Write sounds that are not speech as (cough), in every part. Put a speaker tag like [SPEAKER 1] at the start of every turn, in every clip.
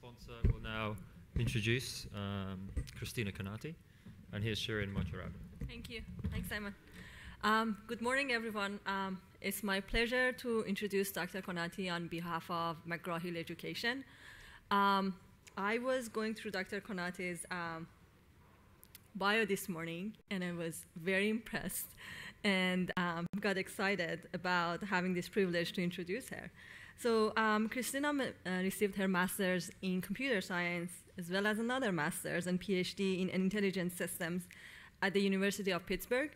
[SPEAKER 1] sponsor will now introduce um, Christina Conati, and here's Shirin Mojarad.
[SPEAKER 2] Thank you. Thanks, Simon. Um, good morning, everyone. Um, it's my pleasure to introduce Dr. Conati on behalf of McGraw-Hill Education. Um, I was going through Dr. Conati's um, bio this morning, and I was very impressed and um, got excited about having this privilege to introduce her. So um, Christina uh, received her master's in computer science as well as another master's and PhD in intelligence systems at the University of Pittsburgh.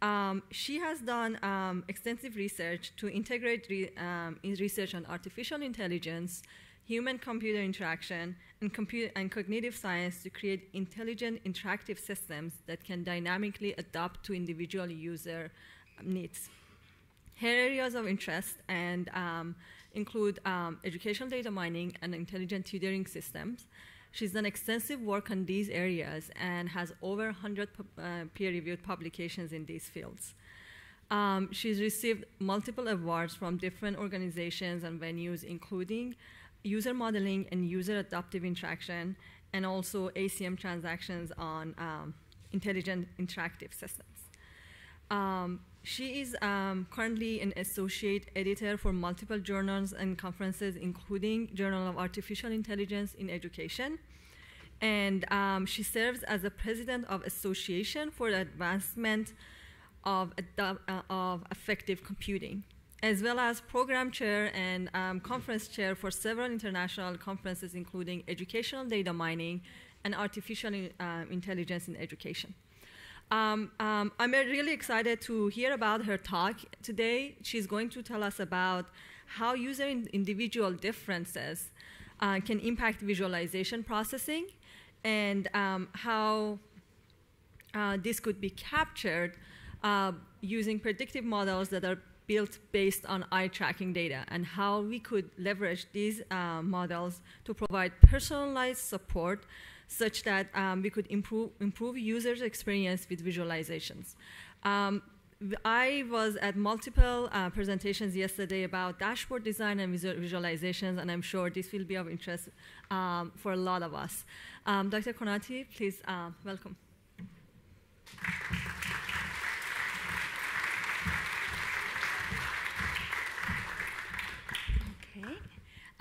[SPEAKER 2] Um, she has done um, extensive research to integrate re um, research on artificial intelligence, human-computer interaction, and, and cognitive science to create intelligent interactive systems that can dynamically adapt to individual user needs. Her areas of interest and um, include um, educational data mining and intelligent tutoring systems. She's done extensive work on these areas and has over 100 uh, peer-reviewed publications in these fields. Um, she's received multiple awards from different organizations and venues, including user modeling and user adaptive interaction, and also ACM transactions on um, intelligent interactive systems. Um, she is um, currently an associate editor for multiple journals and conferences, including Journal of Artificial Intelligence in Education. And um, she serves as the president of Association for the Advancement of, uh, of Affective Computing, as well as program chair and um, conference chair for several international conferences, including educational data mining and artificial uh, intelligence in education. Um, um, I'm really excited to hear about her talk today. She's going to tell us about how user in individual differences uh, can impact visualization processing and um, how uh, this could be captured uh, using predictive models that are built based on eye tracking data and how we could leverage these uh, models to provide personalized support such that um, we could improve, improve users' experience with visualizations. Um, I was at multiple uh, presentations yesterday about dashboard design and visual visualizations, and I'm sure this will be of interest um, for a lot of us. Um, Dr. Conati, please uh, welcome.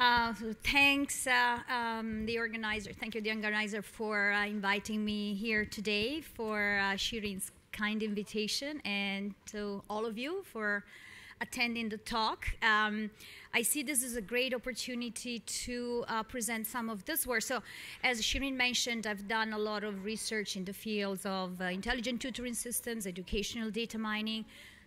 [SPEAKER 3] Uh, thanks, uh, um, the organizer. Thank you, the organizer, for uh, inviting me here today for uh, Shirin's kind invitation, and to all of you for attending the talk. Um, I see this as a great opportunity to uh, present some of this work. So, as Shirin mentioned, I've done a lot of research in the fields of uh, intelligent tutoring systems, educational data mining,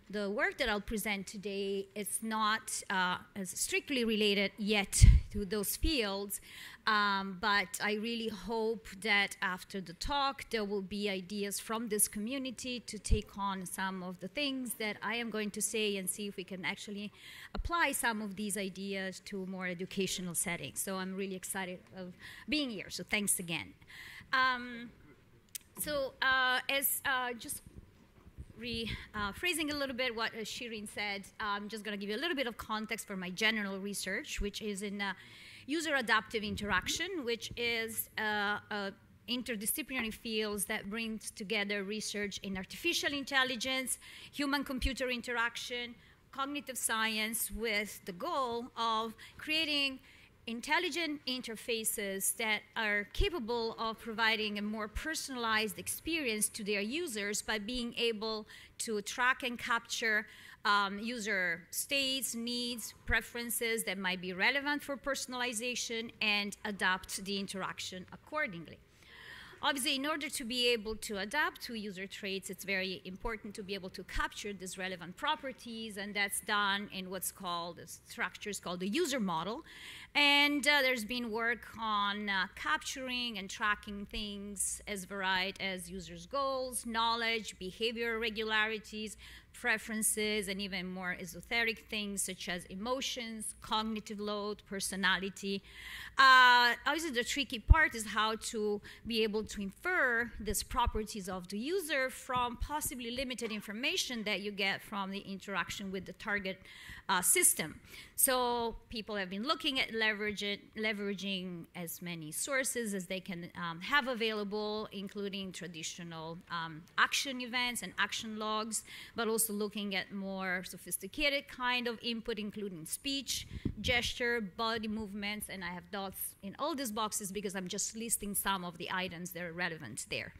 [SPEAKER 3] the work that I'll present today is not uh, as strictly related yet to those fields, um, but I really hope that after the talk there will be ideas from this community to take on some of the things that I am going to say and see if we can actually apply some of these ideas to more educational settings. So I'm really excited of being here. So thanks again. Um, so uh, as uh, just rephrasing uh, a little bit what uh, Shirin said, I'm just going to give you a little bit of context for my general research, which is in uh, user adaptive interaction, which is uh, interdisciplinary fields that brings together research in artificial intelligence, human-computer interaction, cognitive science with the goal of creating intelligent interfaces that are capable of providing a more personalized experience to their users by being able to track and capture um, user states, needs, preferences that might be relevant for personalization and adapt the interaction accordingly. Obviously, in order to be able to adapt to user traits, it's very important to be able to capture these relevant properties, and that's done in what's called, the structures called the user model. And uh, there's been work on uh, capturing and tracking things as varied as users' goals, knowledge, behavior regularities, preferences and even more esoteric things such as emotions, cognitive load, personality. Uh, obviously, the tricky part is how to be able to infer these properties of the user from possibly limited information that you get from the interaction with the target uh, system. So people have been looking at leveraging, leveraging as many sources as they can um, have available, including traditional um, action events and action logs, but also looking at more sophisticated kind of input, including speech, gesture, body movements, and I have dots in all these boxes because I'm just listing some of the items that are relevant there.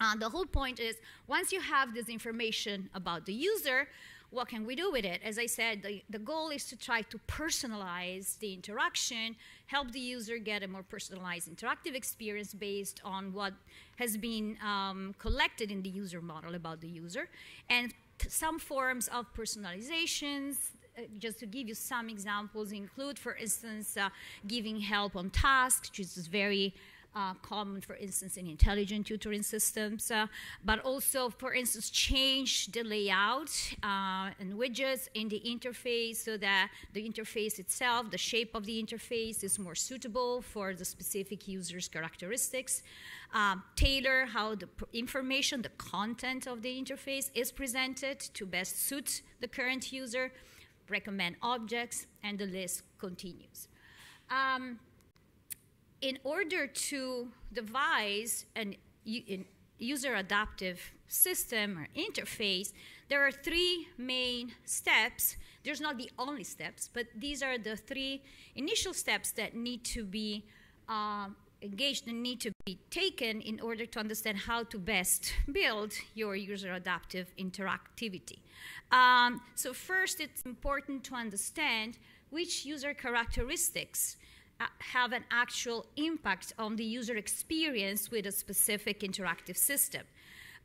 [SPEAKER 3] Uh, the whole point is once you have this information about the user, what can we do with it? As I said, the, the goal is to try to personalize the interaction, help the user get a more personalized interactive experience based on what has been um, collected in the user model about the user. And some forms of personalizations, just to give you some examples, include, for instance, uh, giving help on tasks, which is very uh, common, for instance, in intelligent tutoring systems, uh, but also, for instance, change the layout uh, and widgets in the interface so that the interface itself, the shape of the interface is more suitable for the specific user's characteristics. Um, tailor how the information, the content of the interface is presented to best suit the current user, recommend objects, and the list continues. Um, in order to devise an, an user adaptive system or interface, there are three main steps. There's not the only steps, but these are the three initial steps that need to be uh, engaged and need to be taken in order to understand how to best build your user adaptive interactivity. Um, so first, it's important to understand which user characteristics have an actual impact on the user experience with a specific interactive system.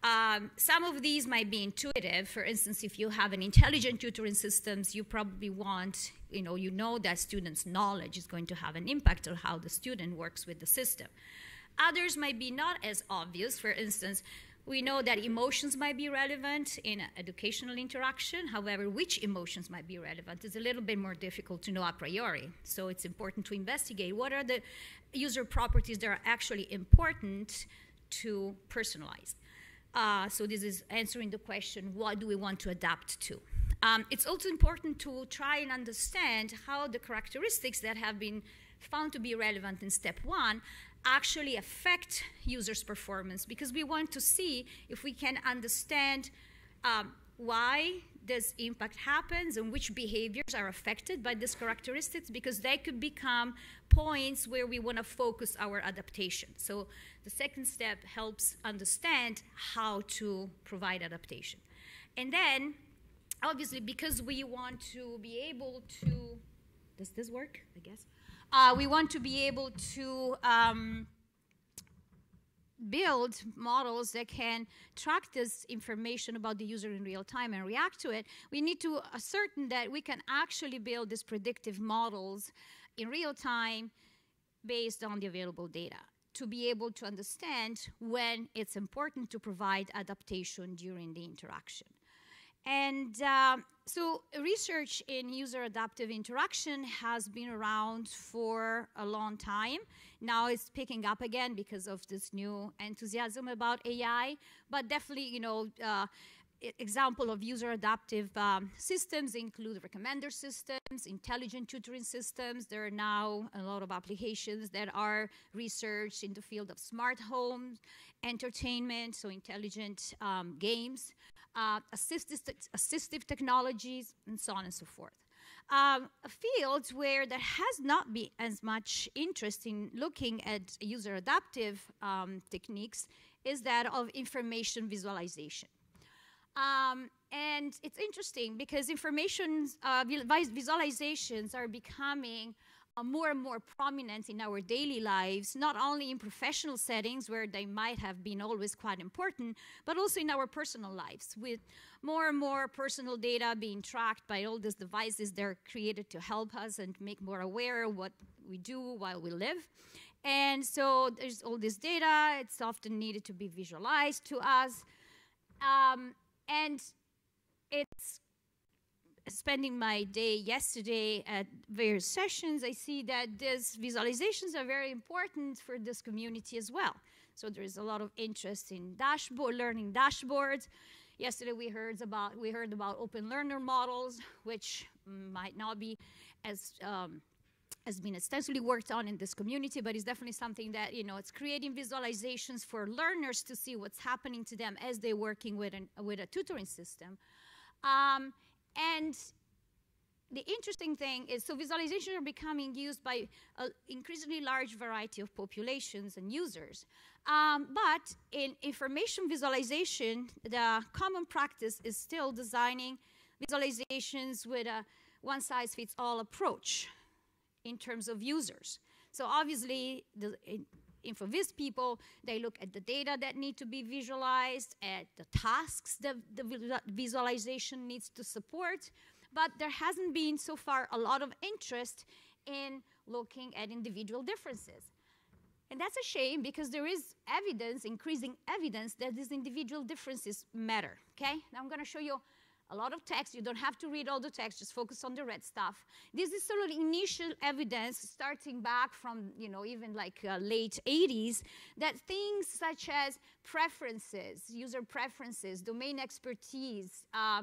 [SPEAKER 3] Um, some of these might be intuitive. For instance, if you have an intelligent tutoring systems, you probably want, you know, you know that students' knowledge is going to have an impact on how the student works with the system. Others might be not as obvious. For instance, we know that emotions might be relevant in educational interaction. However, which emotions might be relevant is a little bit more difficult to know a priori. So it's important to investigate what are the user properties that are actually important to personalize. Uh, so this is answering the question, what do we want to adapt to? Um, it's also important to try and understand how the characteristics that have been found to be relevant in step one actually affect users' performance because we want to see if we can understand um, why this impact happens and which behaviors are affected by these characteristics because they could become points where we want to focus our adaptation. So the second step helps understand how to provide adaptation. And then, obviously, because we want to be able to, does this work, I guess? Uh, we want to be able to um, build models that can track this information about the user in real time and react to it, we need to ascertain that we can actually build these predictive models in real time based on the available data to be able to understand when it's important to provide adaptation during the interaction. And uh, so research in user adaptive interaction has been around for a long time. Now it's picking up again because of this new enthusiasm about AI, but definitely, you know, uh, example of user adaptive um, systems include recommender systems, intelligent tutoring systems. There are now a lot of applications that are researched in the field of smart homes, entertainment, so intelligent um, games uh, assistive, assistive technologies, and so on and so forth. Um, a field where there has not been as much interest in looking at user adaptive um, techniques is that of information visualization. Um, and it's interesting because information uh, visualizations are becoming more and more prominent in our daily lives, not only in professional settings where they might have been always quite important, but also in our personal lives, with more and more personal data being tracked by all these devices that are created to help us and make more aware of what we do while we live. And so there's all this data, it's often needed to be visualized to us. Um, and it's spending my day yesterday at various sessions, I see that these visualizations are very important for this community as well. So there is a lot of interest in dashboard learning dashboards. Yesterday we heard about we heard about open learner models, which might not be as um, has been extensively worked on in this community, but it's definitely something that, you know, it's creating visualizations for learners to see what's happening to them as they're working with, an, with a tutoring system. Um, and the interesting thing is, so visualizations are becoming used by an increasingly large variety of populations and users. Um, but in information visualization, the common practice is still designing visualizations with a one-size-fits-all approach in terms of users. So obviously, the InfoVis people, they look at the data that need to be visualized, at the tasks that the visualization needs to support, but there hasn't been so far a lot of interest in looking at individual differences. And that's a shame because there is evidence, increasing evidence, that these individual differences matter. Okay? Now I'm going to show you a lot of text. You don't have to read all the text, just focus on the red stuff. This is sort of initial evidence starting back from, you know, even like uh, late 80s that things such as preferences, user preferences, domain expertise, uh,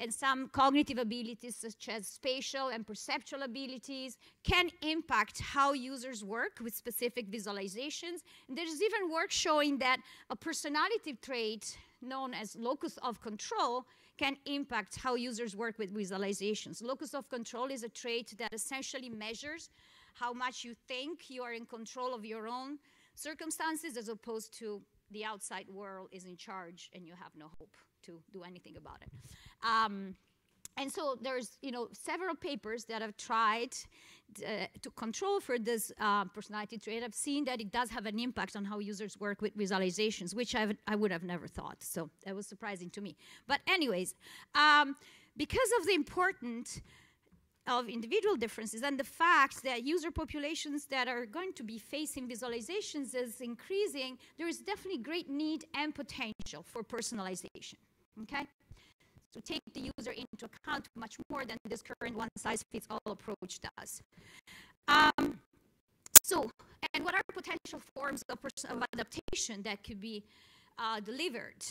[SPEAKER 3] and some cognitive abilities such as spatial and perceptual abilities can impact how users work with specific visualizations. And there's even work showing that a personality trait known as locus of control can impact how users work with visualizations. Locus of control is a trait that essentially measures how much you think you are in control of your own circumstances as opposed to the outside world is in charge and you have no hope to do anything about it. Um, and so there's you know several papers that have tried uh, to control for this uh, personality trait. I've seen that it does have an impact on how users work with visualizations, which I've, I would have never thought. So that was surprising to me. But anyways, um, because of the importance of individual differences and the fact that user populations that are going to be facing visualizations is increasing, there is definitely great need and potential for personalization. Okay? To take the user into account much more than this current one-size-fits-all approach does. Um, so, and what are potential forms of, of adaptation that could be uh, delivered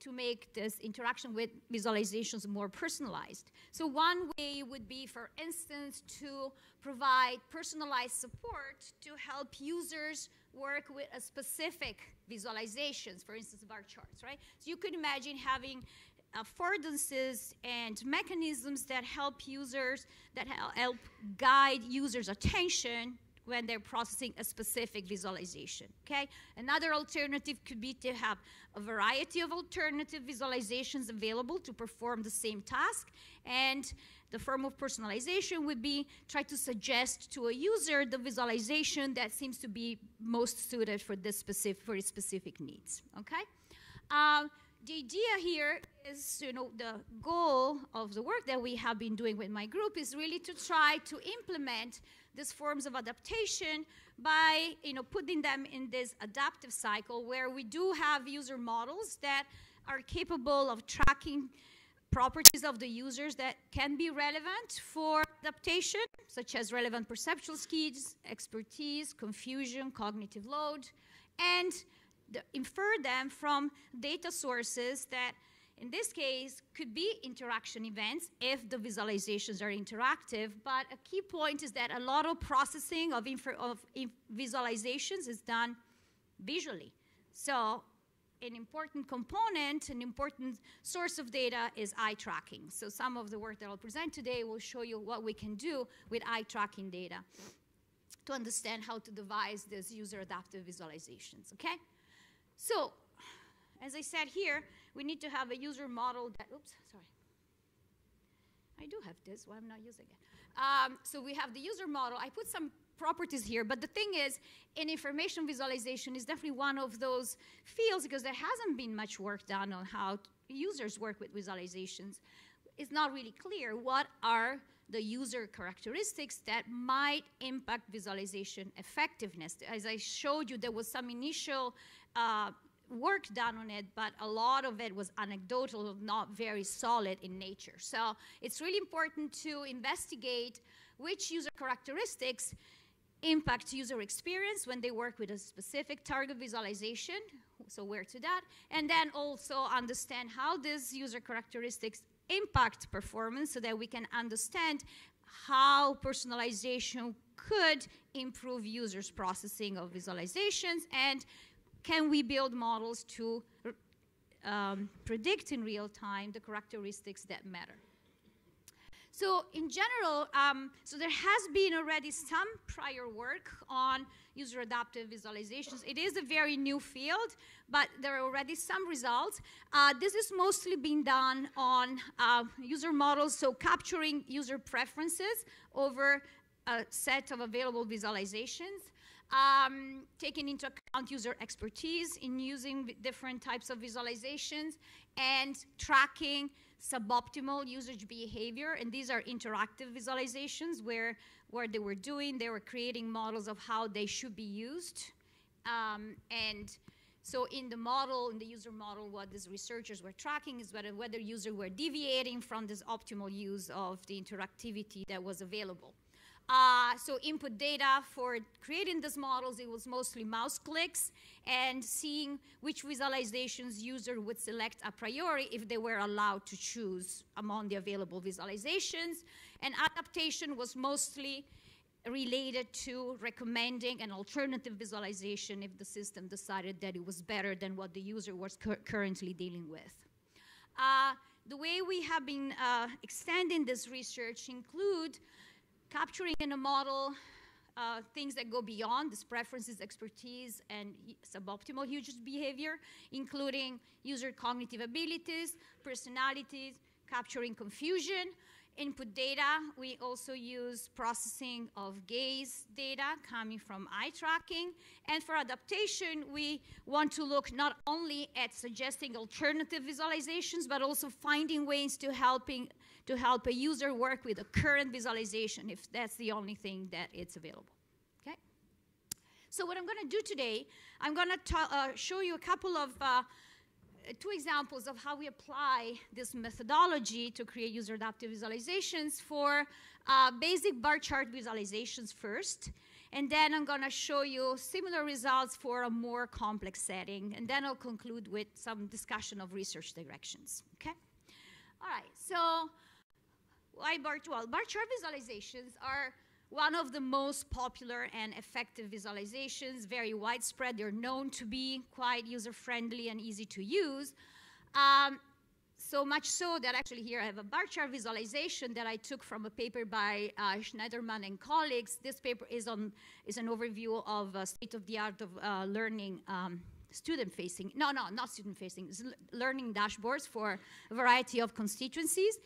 [SPEAKER 3] to make this interaction with visualizations more personalized. So one way would be, for instance, to provide personalized support to help users work with a specific visualizations, for instance, bar charts, right? So you could imagine having affordances and mechanisms that help users, that help guide users' attention when they're processing a specific visualization, okay? Another alternative could be to have a variety of alternative visualizations available to perform the same task, and the form of personalization would be try to suggest to a user the visualization that seems to be most suited for this specific, for its specific needs, okay? Um, the idea here is, you know, the goal of the work that we have been doing with my group is really to try to implement these forms of adaptation by, you know, putting them in this adaptive cycle where we do have user models that are capable of tracking properties of the users that can be relevant for adaptation, such as relevant perceptual skills, expertise, confusion, cognitive load, and infer them from data sources that in this case could be interaction events if the visualizations are interactive but a key point is that a lot of processing of, of visualizations is done visually so an important component, an important source of data is eye tracking. So some of the work that I'll present today will show you what we can do with eye tracking data to understand how to devise these user adaptive visualizations, okay? So, as I said here, we need to have a user model that, oops, sorry. I do have this, why I'm not using it. Um, so we have the user model. I put some properties here, but the thing is, in information visualization is definitely one of those fields because there hasn't been much work done on how users work with visualizations. It's not really clear what are the user characteristics that might impact visualization effectiveness. As I showed you, there was some initial uh, work done on it, but a lot of it was anecdotal, not very solid in nature. So it's really important to investigate which user characteristics impact user experience when they work with a specific target visualization, so where to that, and then also understand how these user characteristics impact performance so that we can understand how personalization could improve users' processing of visualizations and can we build models to um, predict in real time the characteristics that matter. So in general, um, so there has been already some prior work on user adaptive visualizations. It is a very new field, but there are already some results. Uh, this is mostly being done on uh, user models, so capturing user preferences over a set of available visualizations. Um, taking into account user expertise in using different types of visualizations and tracking suboptimal usage behavior, and these are interactive visualizations where what they were doing, they were creating models of how they should be used. Um, and so in the model, in the user model, what these researchers were tracking is whether, whether users were deviating from this optimal use of the interactivity that was available. Uh, so input data for creating these models, it was mostly mouse clicks and seeing which visualizations user would select a priori if they were allowed to choose among the available visualizations. And adaptation was mostly related to recommending an alternative visualization if the system decided that it was better than what the user was cur currently dealing with. Uh, the way we have been uh, extending this research include capturing in a model uh, things that go beyond this preferences, expertise, and suboptimal user behavior, including user cognitive abilities, personalities, capturing confusion, input data. We also use processing of gaze data coming from eye tracking. And for adaptation, we want to look not only at suggesting alternative visualizations, but also finding ways to helping to help a user work with a current visualization if that's the only thing that it's available. Okay? So what I'm going to do today, I'm going to uh, show you a couple of uh, two examples of how we apply this methodology to create user adaptive visualizations for uh, basic bar chart visualizations first. And then I'm going to show you similar results for a more complex setting. And then I'll conclude with some discussion of research directions. Okay? All right. So why bar, well, bar chart visualizations are one of the most popular and effective visualizations, very widespread. They're known to be quite user-friendly and easy to use. Um, so much so that actually here I have a bar chart visualization that I took from a paper by uh, Schwendimann and colleagues. This paper is, on, is an overview of uh, state-of-the-art of uh, learning um, student-facing, no, no, not student-facing, learning dashboards for a variety of constituencies.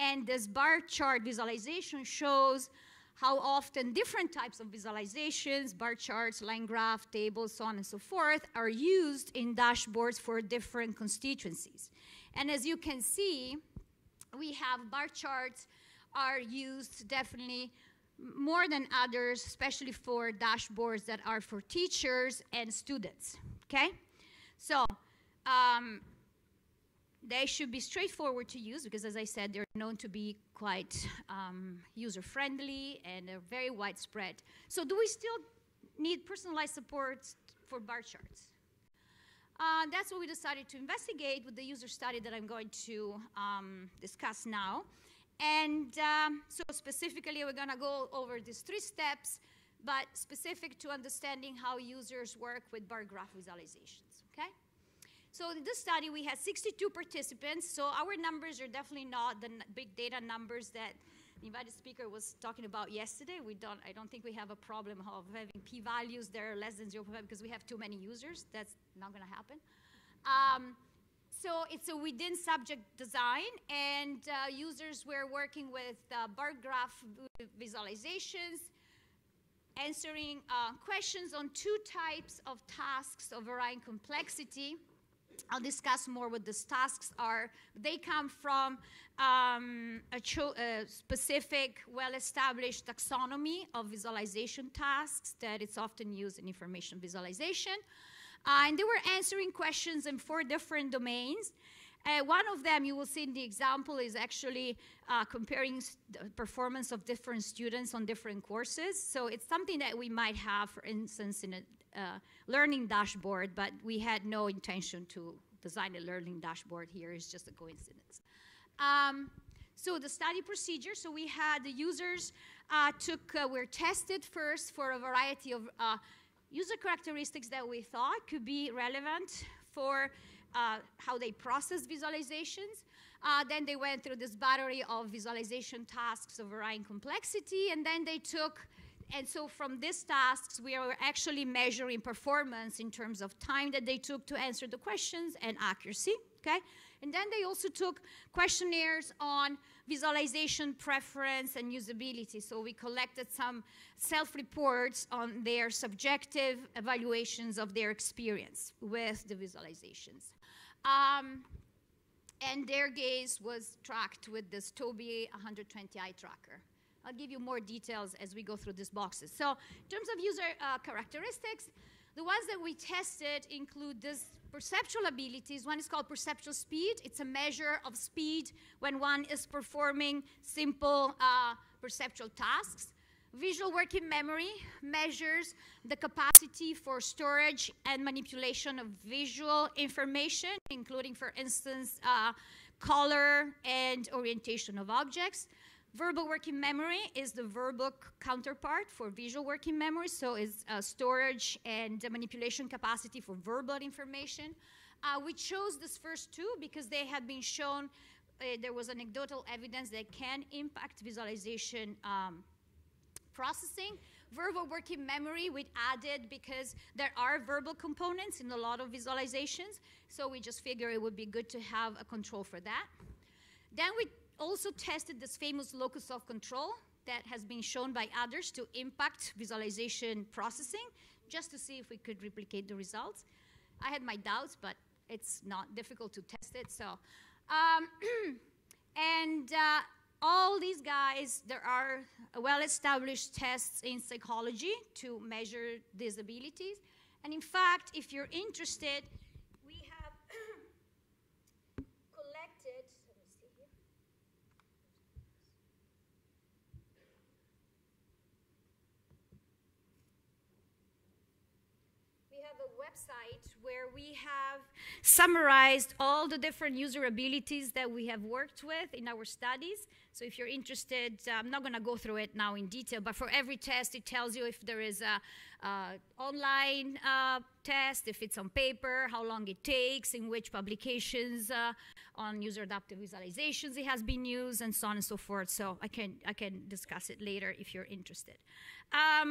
[SPEAKER 3] And this bar chart visualization shows how often different types of visualizations, bar charts, line graph, tables, so on and so forth, are used in dashboards for different constituencies. And as you can see, we have bar charts are used definitely more than others, especially for dashboards that are for teachers and students, okay? So um, they should be straightforward to use because, as I said, they're known to be quite um, user friendly and they're very widespread. So, do we still need personalized support for bar charts? Uh, that's what we decided to investigate with the user study that I'm going to um, discuss now. And um, so, specifically, we're going to go over these three steps, but specific to understanding how users work with bar graph visualizations. Okay? So in this study, we had 62 participants. So our numbers are definitely not the big data numbers that the invited speaker was talking about yesterday. We don't, I don't think we have a problem of having p-values that are less than 0.5 because we have too many users. That's not going to happen. Um, so it's a within subject design, and uh, users were working with uh, bar graph visualizations, answering uh, questions on two types of tasks of varying complexity. I'll discuss more what these tasks are. They come from um, a, a, specific, well-established taxonomy of visualization tasks that it's often used in information visualization. Uh, and they were answering questions in four different domains. Uh, one of them you will see in the example is actually uh, comparing the performance of different students on different courses. So it's something that we might have, for instance, in a uh, learning dashboard, but we had no intention to design a learning dashboard here. It's just a coincidence. Um, so the study procedure, so we had the users uh, took, uh, were tested first for a variety of uh, user characteristics that we thought could be relevant for uh, how they process visualizations. Uh, then they went through this battery of visualization tasks of varying complexity, and then they took and so from these tasks, we are actually measuring performance in terms of time that they took to answer the questions and accuracy, okay? And then they also took questionnaires on visualization preference and usability. So we collected some self-reports on their subjective evaluations of their experience with the visualizations. Um, and their gaze was tracked with this Tobii 120i tracker. I'll give you more details as we go through these boxes. So in terms of user uh, characteristics, the ones that we tested include these perceptual abilities. One is called perceptual speed. It's a measure of speed when one is performing simple uh, perceptual tasks. Visual working memory measures the capacity for storage and manipulation of visual information, including, for instance, uh, color and orientation of objects. Verbal working memory is the verbal counterpart for visual working memory, so it's uh, storage and manipulation capacity for verbal information. Uh, we chose this first two because they have been shown, uh, there was anecdotal evidence that can impact visualization um, processing. Verbal working memory we added because there are verbal components in a lot of visualizations, so we just figured it would be good to have a control for that. Then we also tested this famous locus of control that has been shown by others to impact visualization processing, just to see if we could replicate the results. I had my doubts, but it's not difficult to test it. So, um, (clears throat) and uh, all these guys, there are well-established tests in psychology to measure these abilities. And in fact, if you're interested, website where we have summarized all the different user abilities that we have worked with in our studies. So if you're interested, uh, I'm not going to go through it now in detail, but for every test, it tells you if there is a online uh, test, if it's on paper, how long it takes, in which publications uh, on user adaptive visualizations it has been used, and so on and so forth. So I can I can discuss it later if you're interested. Um,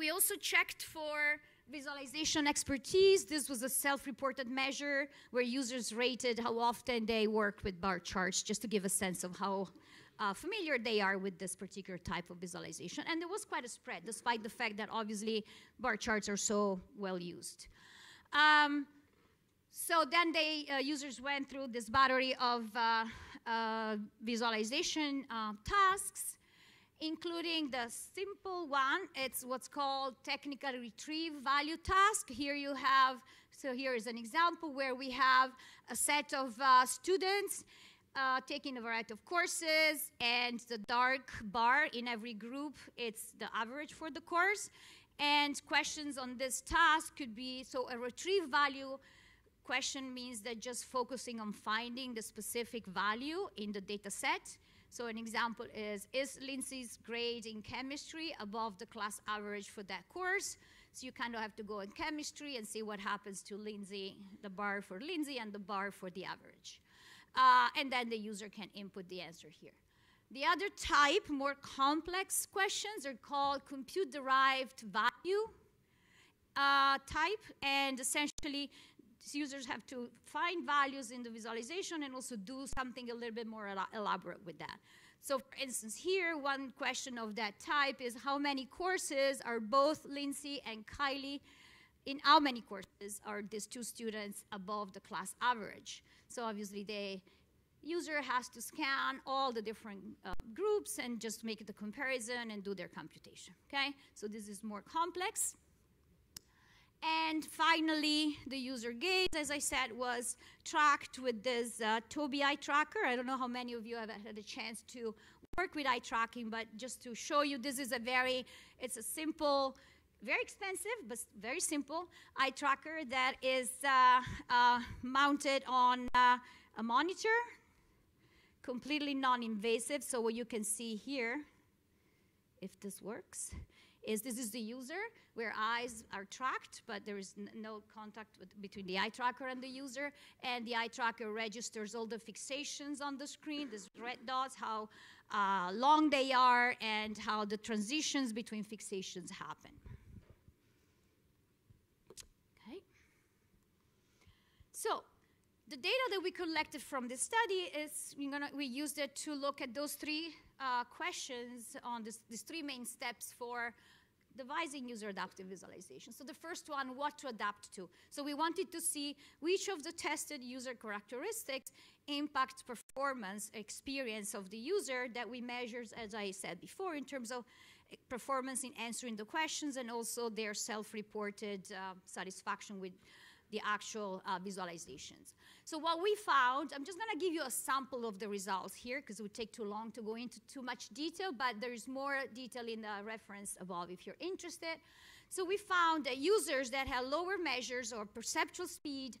[SPEAKER 3] we also checked for Visualization expertise. This was a self-reported measure where users rated how often they worked with bar charts, just to give a sense of how uh, familiar they are with this particular type of visualization. And there was quite a spread, despite the fact that obviously bar charts are so well used. Um, so then they uh, users went through this battery of uh, uh visualization uh, tasks including the simple one. It's what's called technical retrieve value task. Here you have, so here is an example where we have a set of uh, students uh, taking a variety of courses, and the dark bar in every group, it's the average for the course. And questions on this task could be, so a retrieve value question means that just focusing on finding the specific value in the data set. So an example is, is Lindsay's grade in chemistry above the class average for that course? So you kind of have to go in chemistry and see what happens to Lindsay, the bar for Lindsay and the bar for the average. Uh, and then the user can input the answer here. The other type, more complex questions, are called compute-derived value uh, type, and essentially users have to find values in the visualization and also do something a little bit more elaborate with that. So for instance, here, one question of that type is how many courses are both Lindsay and Kylie, in how many courses are these two students above the class average? So obviously the user has to scan all the different uh, groups and just make the comparison and do their computation, okay? So this is more complex. And finally, the user gaze, as I said, was tracked with this uh, Tobii eye tracker. I don't know how many of you have had a chance to work with eye tracking, but just to show you, this is a very, it's a simple, very expensive, but very simple eye tracker that is uh, uh, mounted on uh, a monitor, completely non-invasive. So what you can see here, if this works, is this is the user where eyes are tracked, but there is no contact with, between the eye tracker and the user. And the eye tracker registers all the fixations on the screen, these red dots, how uh, long they are, and how the transitions between fixations happen. Okay. So the data that we collected from this study is gonna, we used it to look at those three uh, questions on this, these three main steps for devising user adaptive visualization. So the first one, what to adapt to. So we wanted to see which of the tested user characteristics impact performance experience of the user that we measured, as I said before, in terms of performance in answering the questions and also their self-reported uh, satisfaction with the actual uh, visualizations. So what we found, I'm just going to give you a sample of the results here because it would take too long to go into too much detail, but there's more detail in the reference above if you're interested. So we found that users that had lower measures or perceptual speed,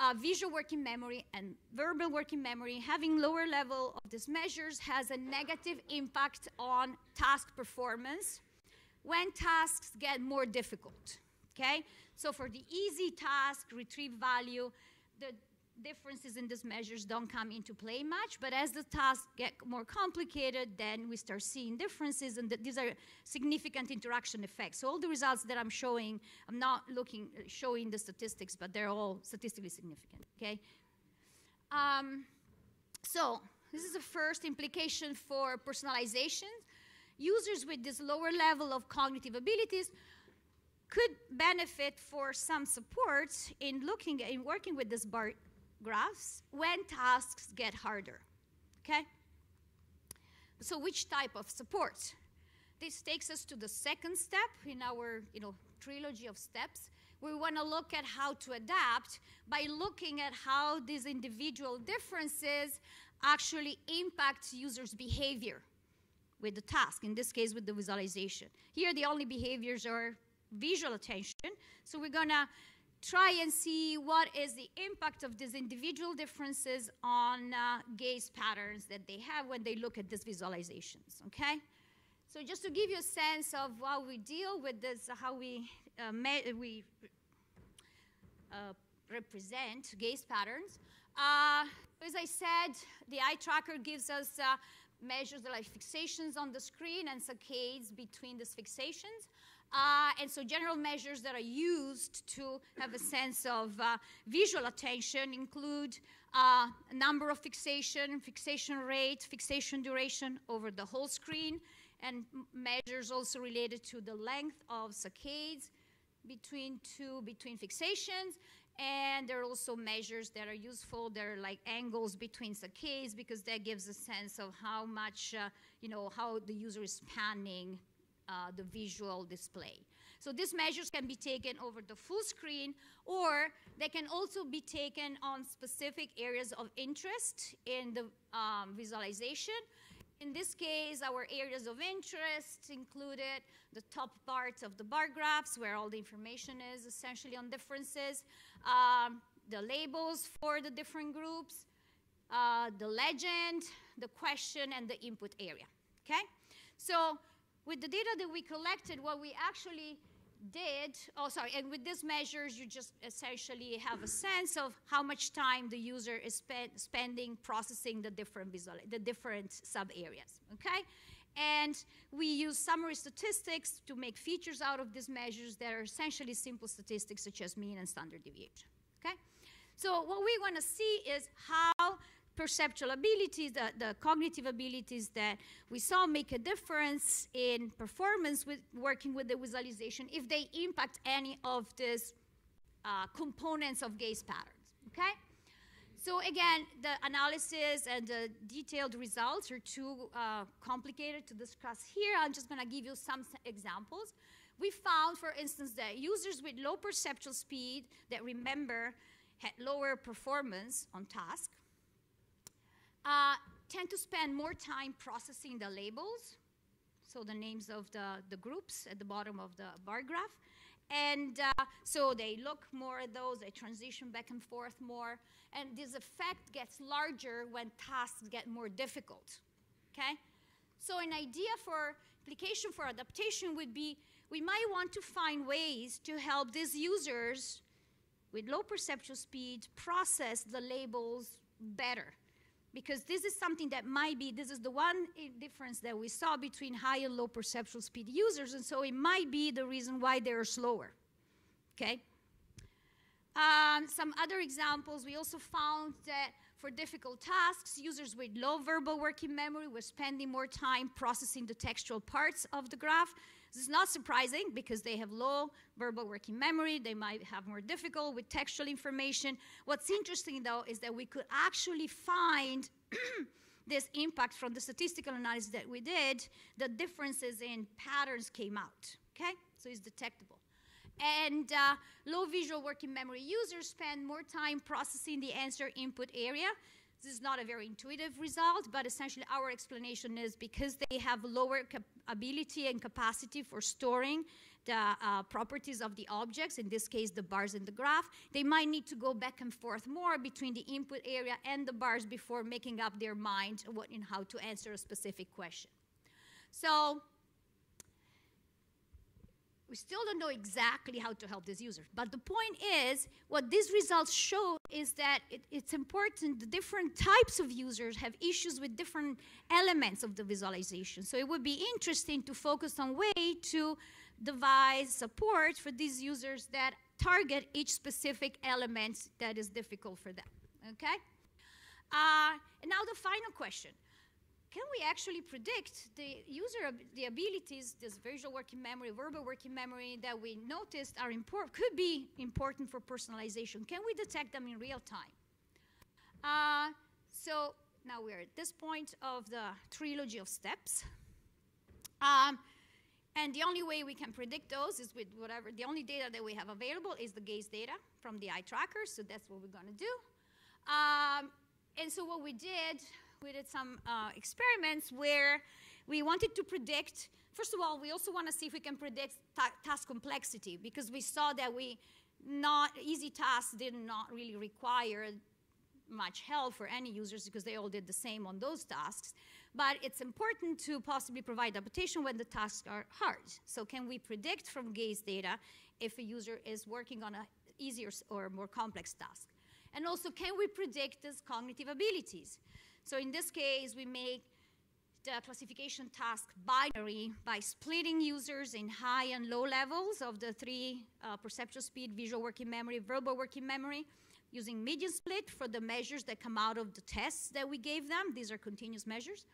[SPEAKER 3] uh, visual working memory, and verbal working memory, having lower level of these measures has a negative impact on task performance when tasks get more difficult. Okay? So for the easy task, retrieve value, the differences in these measures don't come into play much, but as the tasks get more complicated, then we start seeing differences, and these are significant interaction effects. So all the results that I'm showing, I'm not looking showing the statistics, but they're all statistically significant. Okay. Um, so this is the first implication for personalization. Users with this lower level of cognitive abilities could benefit for some support in looking in working with these bar graphs when tasks get harder. Okay? So which type of support? This takes us to the second step in our you know, trilogy of steps. We want to look at how to adapt by looking at how these individual differences actually impact users' behavior with the task, in this case with the visualization. Here the only behaviors are visual attention. So we're going to try and see what is the impact of these individual differences on uh, gaze patterns that they have when they look at these visualizations, okay? So just to give you a sense of how we deal with this, how we, uh, we uh, represent gaze patterns. Uh, as I said, the eye tracker gives us uh, measures like fixations on the screen and saccades between these fixations. Uh, and so general measures that are used to have a sense of uh, visual attention include uh, number of fixation, fixation rate, fixation duration over the whole screen, and measures also related to the length of saccades between two between fixations. And there are also measures that are useful. They're like angles between saccades because that gives a sense of how much, uh, you know, how the user is panning uh, the visual display. So these measures can be taken over the full screen, or they can also be taken on specific areas of interest in the um, visualization. In this case, our areas of interest included the top parts of the bar graphs, where all the information is essentially on differences, um, the labels for the different groups, uh, the legend, the question, and the input area. Okay? So with the data that we collected, what we actually did, oh, sorry, and with these measures, you just essentially have a sense of how much time the user is spend, spending processing the different visual, the different sub areas, okay? And we use summary statistics to make features out of these measures that are essentially simple statistics such as mean and standard deviation, okay? So what we want to see is how perceptual abilities, the, the cognitive abilities that we saw make a difference in performance with working with the visualization if they impact any of these uh, components of gaze patterns, okay? So again, the analysis and the detailed results are too uh, complicated to discuss here. I'm just gonna give you some examples. we found, for instance, that users with low perceptual speed that remember had lower performance on task, uh, tend to spend more time processing the labels, so the names of the, the groups at the bottom of the bar graph. And uh, so they look more at those, they transition back and forth more, and this effect gets larger when tasks get more difficult. Okay? So an idea for application for adaptation would be we might want to find ways to help these users with low perceptual speed process the labels better. Because this is something that might be, this is the one difference that we saw between high and low perceptual speed users, and so it might be the reason why they're slower. Okay? Um, some other examples, we also found that for difficult tasks, users with low verbal working memory were spending more time processing the textual parts of the graph. This is not surprising because they have low verbal working memory. They might have more difficult with textual information. What's interesting, though, is that we could actually find (clears throat) this impact from the statistical analysis that we did. The differences in patterns came out, okay? So it's detectable. And uh, low visual working memory users spend more time processing the answer input area. This is not a very intuitive result, but essentially our explanation is because they have lower ability and capacity for storing the uh, properties of the objects, in this case the bars in the graph, they might need to go back and forth more between the input area and the bars before making up their mind what, in how to answer a specific question. So we still don't know exactly how to help these users. But the point is, what these results show is that it, it's important the different types of users have issues with different elements of the visualization. So it would be interesting to focus on way to devise support for these users that target each specific element that is difficult for them. Okay? Uh, and now the final question can we actually predict the user the abilities, this visual working memory, verbal working memory that we noticed are important, could be important for personalization? Can we detect them in real time? Uh, so now we're at this point of the trilogy of steps. Um, and the only way we can predict those is with whatever, the only data that we have available is the gaze data from the eye tracker, so that's what we're gonna do. Um, and so what we did we did some uh, experiments where we wanted to predict, first of all, we also want to see if we can predict ta task complexity because we saw that we not easy tasks did not really require much help for any users because they all did the same on those tasks. But it's important to possibly provide adaptation when the tasks are hard. So can we predict from gaze data if a user is working on an easier or more complex task? And also, can we predict his cognitive abilities? So in this case, we make the classification task binary by splitting users in high and low levels of the three uh, perceptual speed, visual working memory, verbal working memory, using median split for the measures that come out of the tests that we gave them. These are continuous measures.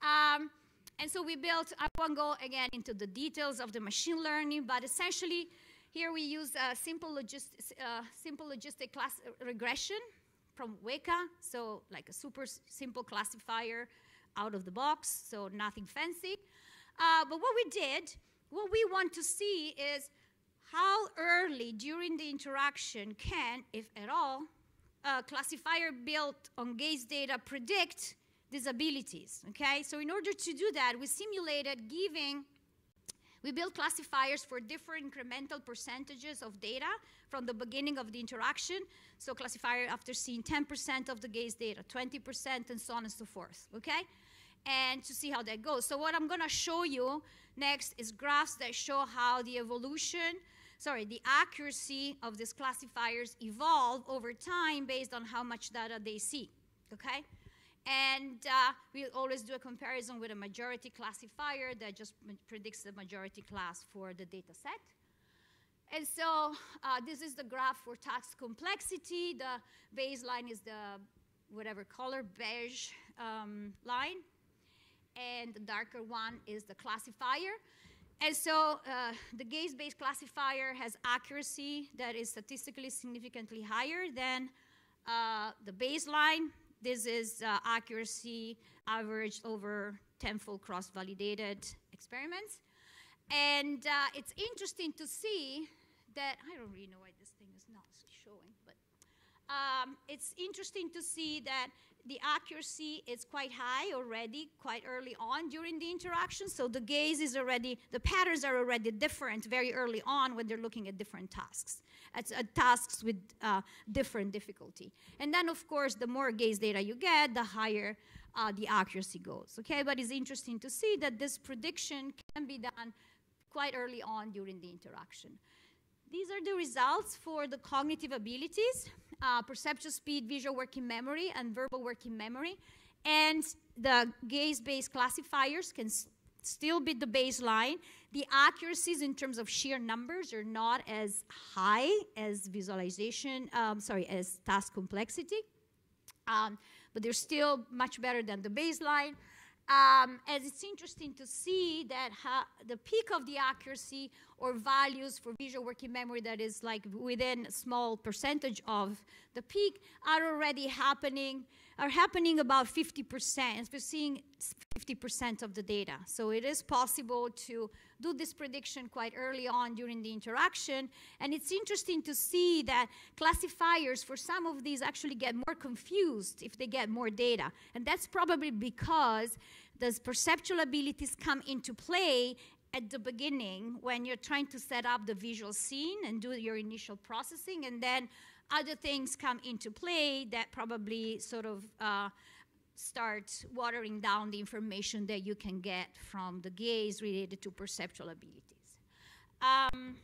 [SPEAKER 3] Um, and so we built, I won't go again into the details of the machine learning, but essentially here we use a simple, logist uh, simple logistic class regression from Weka, so like a super simple classifier out of the box, so nothing fancy. Uh, but what we did, what we want to see is how early during the interaction can, if at all, a classifier built on gaze data predict disabilities, okay? So in order to do that, we simulated giving we build classifiers for different incremental percentages of data from the beginning of the interaction. So classifier after seeing 10% of the gaze data, 20%, and so on and so forth, okay? And to see how that goes. So what I'm gonna show you next is graphs that show how the evolution, sorry, the accuracy of these classifiers evolve over time based on how much data they see, okay? And uh, we always do a comparison with a majority classifier that just predicts the majority class for the data set. And so uh, this is the graph for task complexity. The baseline is the whatever color, beige um, line. And the darker one is the classifier. And so uh, the gaze-based classifier has accuracy that is statistically significantly higher than uh, the baseline this is uh, accuracy averaged over tenfold cross-validated experiments. And uh, it's interesting to see that, I don't really know why this thing is not showing, but um, it's interesting to see that the accuracy is quite high already, quite early on during the interaction. So the gaze is already, the patterns are already different very early on when they're looking at different tasks, at, at tasks with uh, different difficulty. And then, of course, the more gaze data you get, the higher uh, the accuracy goes. Okay, but it's interesting to see that this prediction can be done quite early on during the interaction. These are the results for the cognitive abilities uh, perceptual speed, visual working memory, and verbal working memory. And the gaze-based classifiers can still be the baseline. The accuracies in terms of sheer numbers are not as high as visualization, um, sorry, as task complexity. Um, but they're still much better than the baseline. Um, as it's interesting to see that the peak of the accuracy or values for visual working memory that is like within a small percentage of the peak are already happening are happening about 50%. We're seeing 50% of the data. So it is possible to do this prediction quite early on during the interaction. And it's interesting to see that classifiers for some of these actually get more confused if they get more data. And that's probably because those perceptual abilities come into play at the beginning when you're trying to set up the visual scene and do your initial processing, and then other things come into play that probably sort of uh, start watering down the information that you can get from the gaze related to perceptual abilities. Um,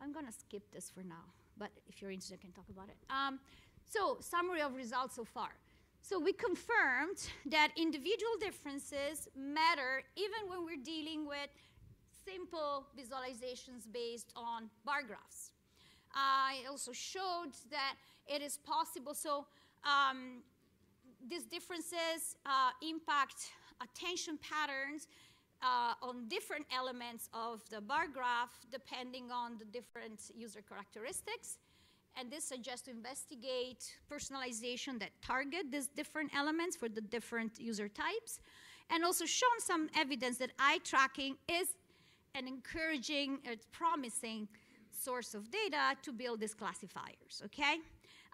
[SPEAKER 3] I'm going to skip this for now, but if you're interested, I can talk about it. Um, so, summary of results so far. So we confirmed that individual differences matter even when we're dealing with simple visualizations based on bar graphs. I also showed that it is possible. So um, these differences uh, impact attention patterns uh, on different elements of the bar graph depending on the different user characteristics and this suggests to investigate personalization that target these different elements for the different user types, and also shown some evidence that eye tracking is an encouraging, uh, promising source of data to build these classifiers, okay?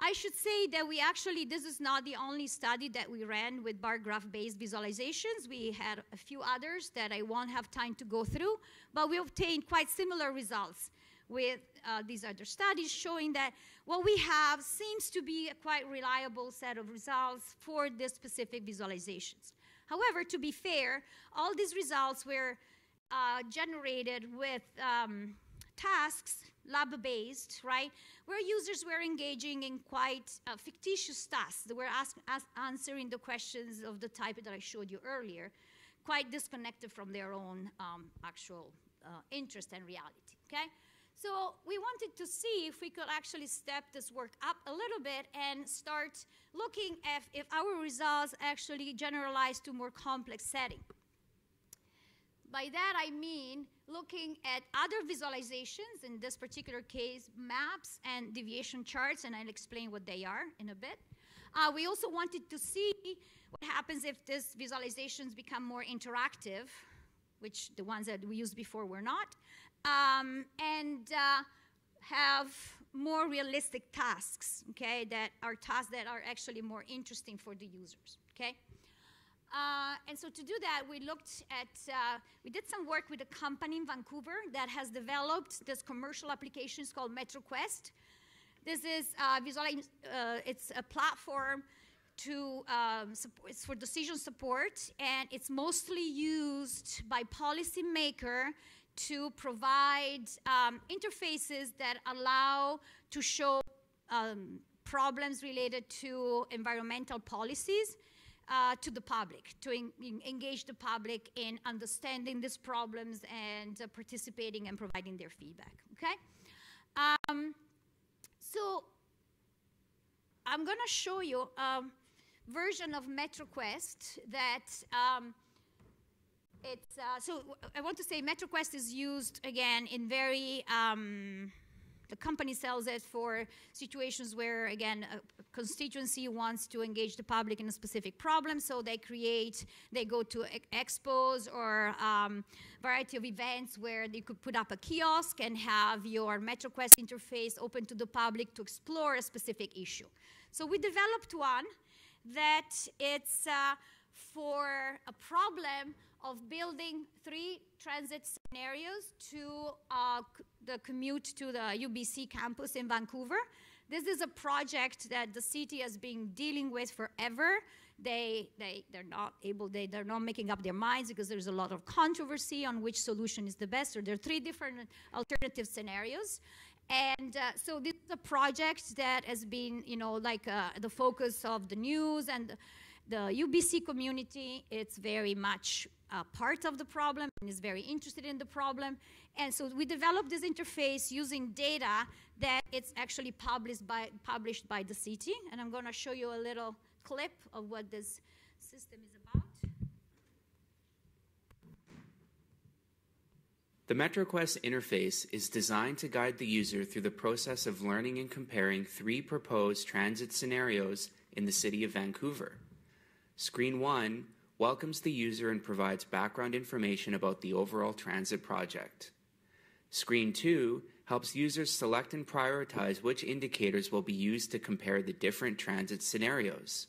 [SPEAKER 3] I should say that we actually, this is not the only study that we ran with bar graph-based visualizations. We had a few others that I won't have time to go through, but we obtained quite similar results with uh, these other studies showing that what we have seems to be a quite reliable set of results for the specific visualizations. However, to be fair, all these results were uh, generated with um, tasks, lab-based, right, where users were engaging in quite uh, fictitious tasks. They were ask, ask, answering the questions of the type that I showed you earlier, quite disconnected from their own um, actual uh, interest and reality, okay? So we wanted to see if we could actually step this work up a little bit and start looking at if our results actually generalize to more complex setting. By that I mean looking at other visualizations, in this particular case, maps and deviation charts, and I'll explain what they are in a bit. Uh, we also wanted to see what happens if these visualizations become more interactive, which the ones that we used before were not um, and uh, have more realistic tasks, okay, that are tasks that are actually more interesting for the users, okay? Uh, and so to do that, we looked at, uh, we did some work with a company in Vancouver that has developed this commercial applications called MetroQuest. This is uh, uh, it's a platform to, um, support, it's for decision support, and it's mostly used by policymaker to provide um, interfaces that allow to show um, problems related to environmental policies uh, to the public, to en engage the public in understanding these problems and uh, participating and providing their feedback, okay? Um, so I'm gonna show you a version of MetroQuest that um, it's uh, so I want to say MetroQuest is used again in very um, the company sells it for situations where, again, a constituency wants to engage the public in a specific problem, so they create, they go to expos or um, variety of events where you could put up a kiosk and have your MetroQuest interface open to the public to explore a specific issue. So we developed one that it's uh, for a problem of building three transit scenarios to uh, the commute to the UBC campus in Vancouver. This is a project that the city has been dealing with forever. They, they, they're not able, they, they're not making up their minds because there's a lot of controversy on which solution is the best. So there are three different alternative scenarios. And uh, so this is a project that has been, you know, like uh, the focus of the news and the UBC community. It's very much part of the problem and is very interested in the problem. And so we developed this interface using data that it's actually published by, published by the city. And I'm going to show you a little clip of what this system is about.
[SPEAKER 4] The MetroQuest interface is designed to guide the user through the process of learning and comparing three proposed transit scenarios in the city of Vancouver. Screen 1 welcomes the user and provides background information about the overall transit project. Screen 2 helps users select and prioritize which indicators will be used to compare the different transit scenarios.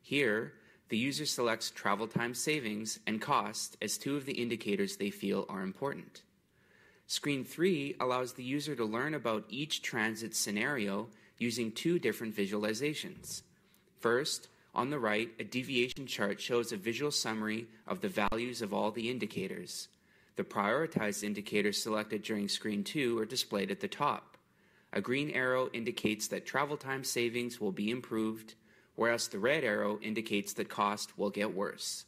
[SPEAKER 4] Here, the user selects travel time savings and cost as two of the indicators they feel are important. Screen 3 allows the user to learn about each transit scenario using two different visualizations. First, on the right, a deviation chart shows a visual summary of the values of all the indicators. The prioritized indicators selected during screen 2 are displayed at the top. A green arrow indicates that travel time savings will be improved, whereas the red arrow indicates that cost will get worse.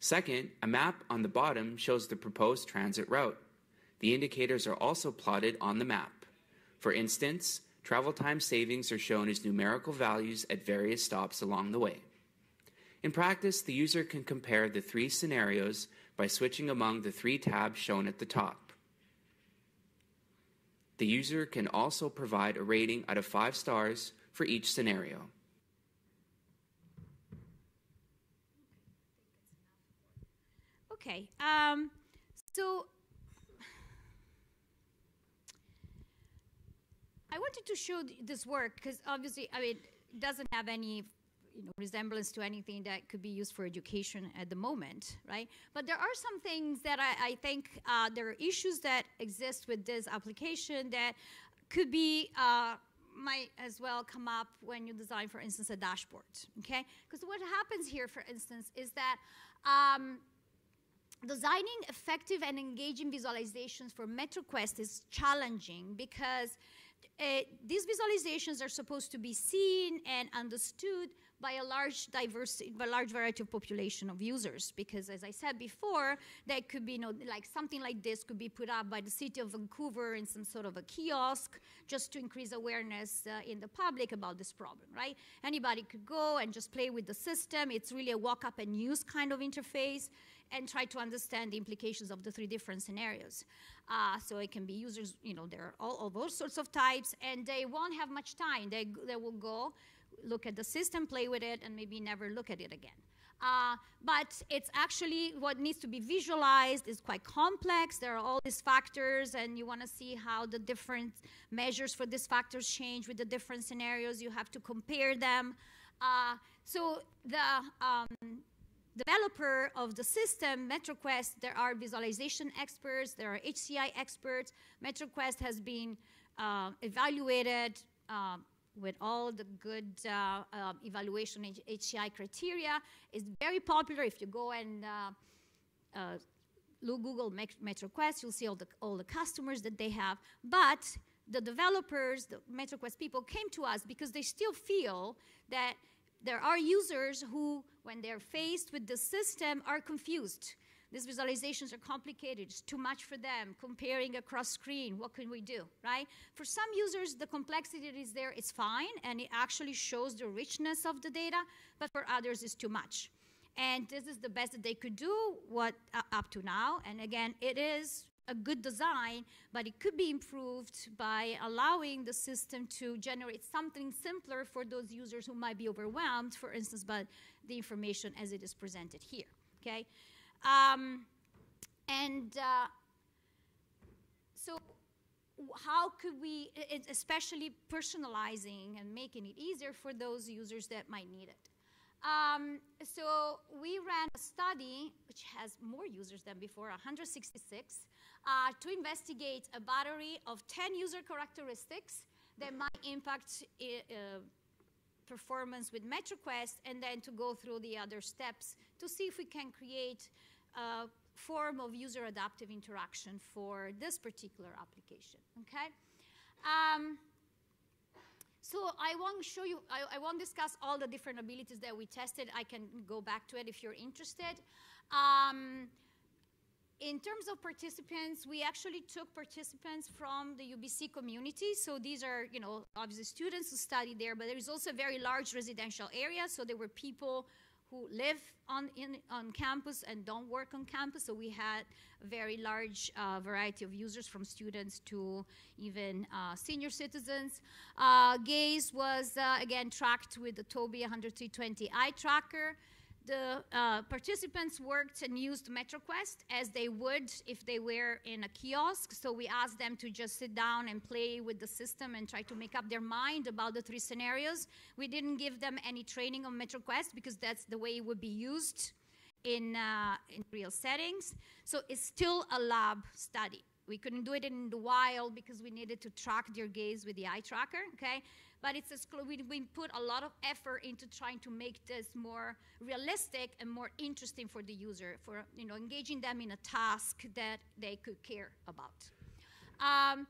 [SPEAKER 4] Second, a map on the bottom shows the proposed transit route. The indicators are also plotted on the map. For instance, Travel time savings are shown as numerical values at various stops along the way. In practice, the user can compare the three scenarios by switching among the three tabs shown at the top. The user can also provide a rating out of five stars for each scenario.
[SPEAKER 3] Okay, um, so I wanted to show this work because obviously, I mean, it doesn't have any you know, resemblance to anything that could be used for education at the moment, right? But there are some things that I, I think uh, there are issues that exist with this application that could be uh, might as well come up when you design, for instance, a dashboard, okay? Because what happens here, for instance, is that um, designing effective and engaging visualizations for MetroQuest is challenging because uh, these visualizations are supposed to be seen and understood by a large diversity, a large variety of population of users. Because as I said before, that could be, you know, like something like this could be put up by the city of Vancouver in some sort of a kiosk just to increase awareness uh, in the public about this problem, right? Anybody could go and just play with the system. It's really a walk up and use kind of interface and try to understand the implications of the three different scenarios. Uh, so it can be users, you know, there are all all sorts of types, and they won't have much time. They, they will go, look at the system, play with it, and maybe never look at it again. Uh, but it's actually what needs to be visualized is quite complex. There are all these factors, and you want to see how the different measures for these factors change with the different scenarios. You have to compare them. Uh, so the um, developer of the system, MetroQuest, there are visualization experts, there are HCI experts. MetroQuest has been uh, evaluated uh, with all the good uh, um, evaluation HCI criteria. It's very popular. If you go and uh, uh, look Google MetroQuest, you'll see all the, all the customers that they have. But the developers, the MetroQuest people came to us because they still feel that there are users who, when they're faced with the system, are confused. These visualizations are complicated. It's too much for them. Comparing across screen, what can we do, right? For some users, the complexity that is there is fine, and it actually shows the richness of the data, but for others, it's too much. And this is the best that they could do what uh, up to now. And again, it is a good design, but it could be improved by allowing the system to generate something simpler for those users who might be overwhelmed, for instance, by the information as it is presented here. Okay, um, and uh, so how could we, especially personalizing and making it easier for those users that might need it. Um, so we ran a study, which has more users than before, 166, uh, to investigate a battery of 10 user characteristics that might impact uh, performance with MetroQuest, and then to go through the other steps to see if we can create a form of user adaptive interaction for this particular application. Okay. Um, so I won't show you, I, I, won't discuss all the different abilities that we tested. I can go back to it if you're interested. Um, in terms of participants, we actually took participants from the UBC community. So these are, you know, obviously students who study there, but there is also a very large residential area. So there were people who live on, in, on campus and don't work on campus. So we had a very large uh, variety of users from students to even uh, senior citizens. Uh, GAZE was, uh, again, tracked with the Tobii 10320 eye tracker the uh, participants worked and used MetroQuest as they would if they were in a kiosk. So we asked them to just sit down and play with the system and try to make up their mind about the three scenarios. We didn't give them any training on MetroQuest because that's the way it would be used in, uh, in real settings. So it's still a lab study. We couldn't do it in the wild because we needed to track their gaze with the eye tracker, okay? But it's a, we, we put a lot of effort into trying to make this more realistic and more interesting for the user, for you know, engaging them in a task that they could care about. Um,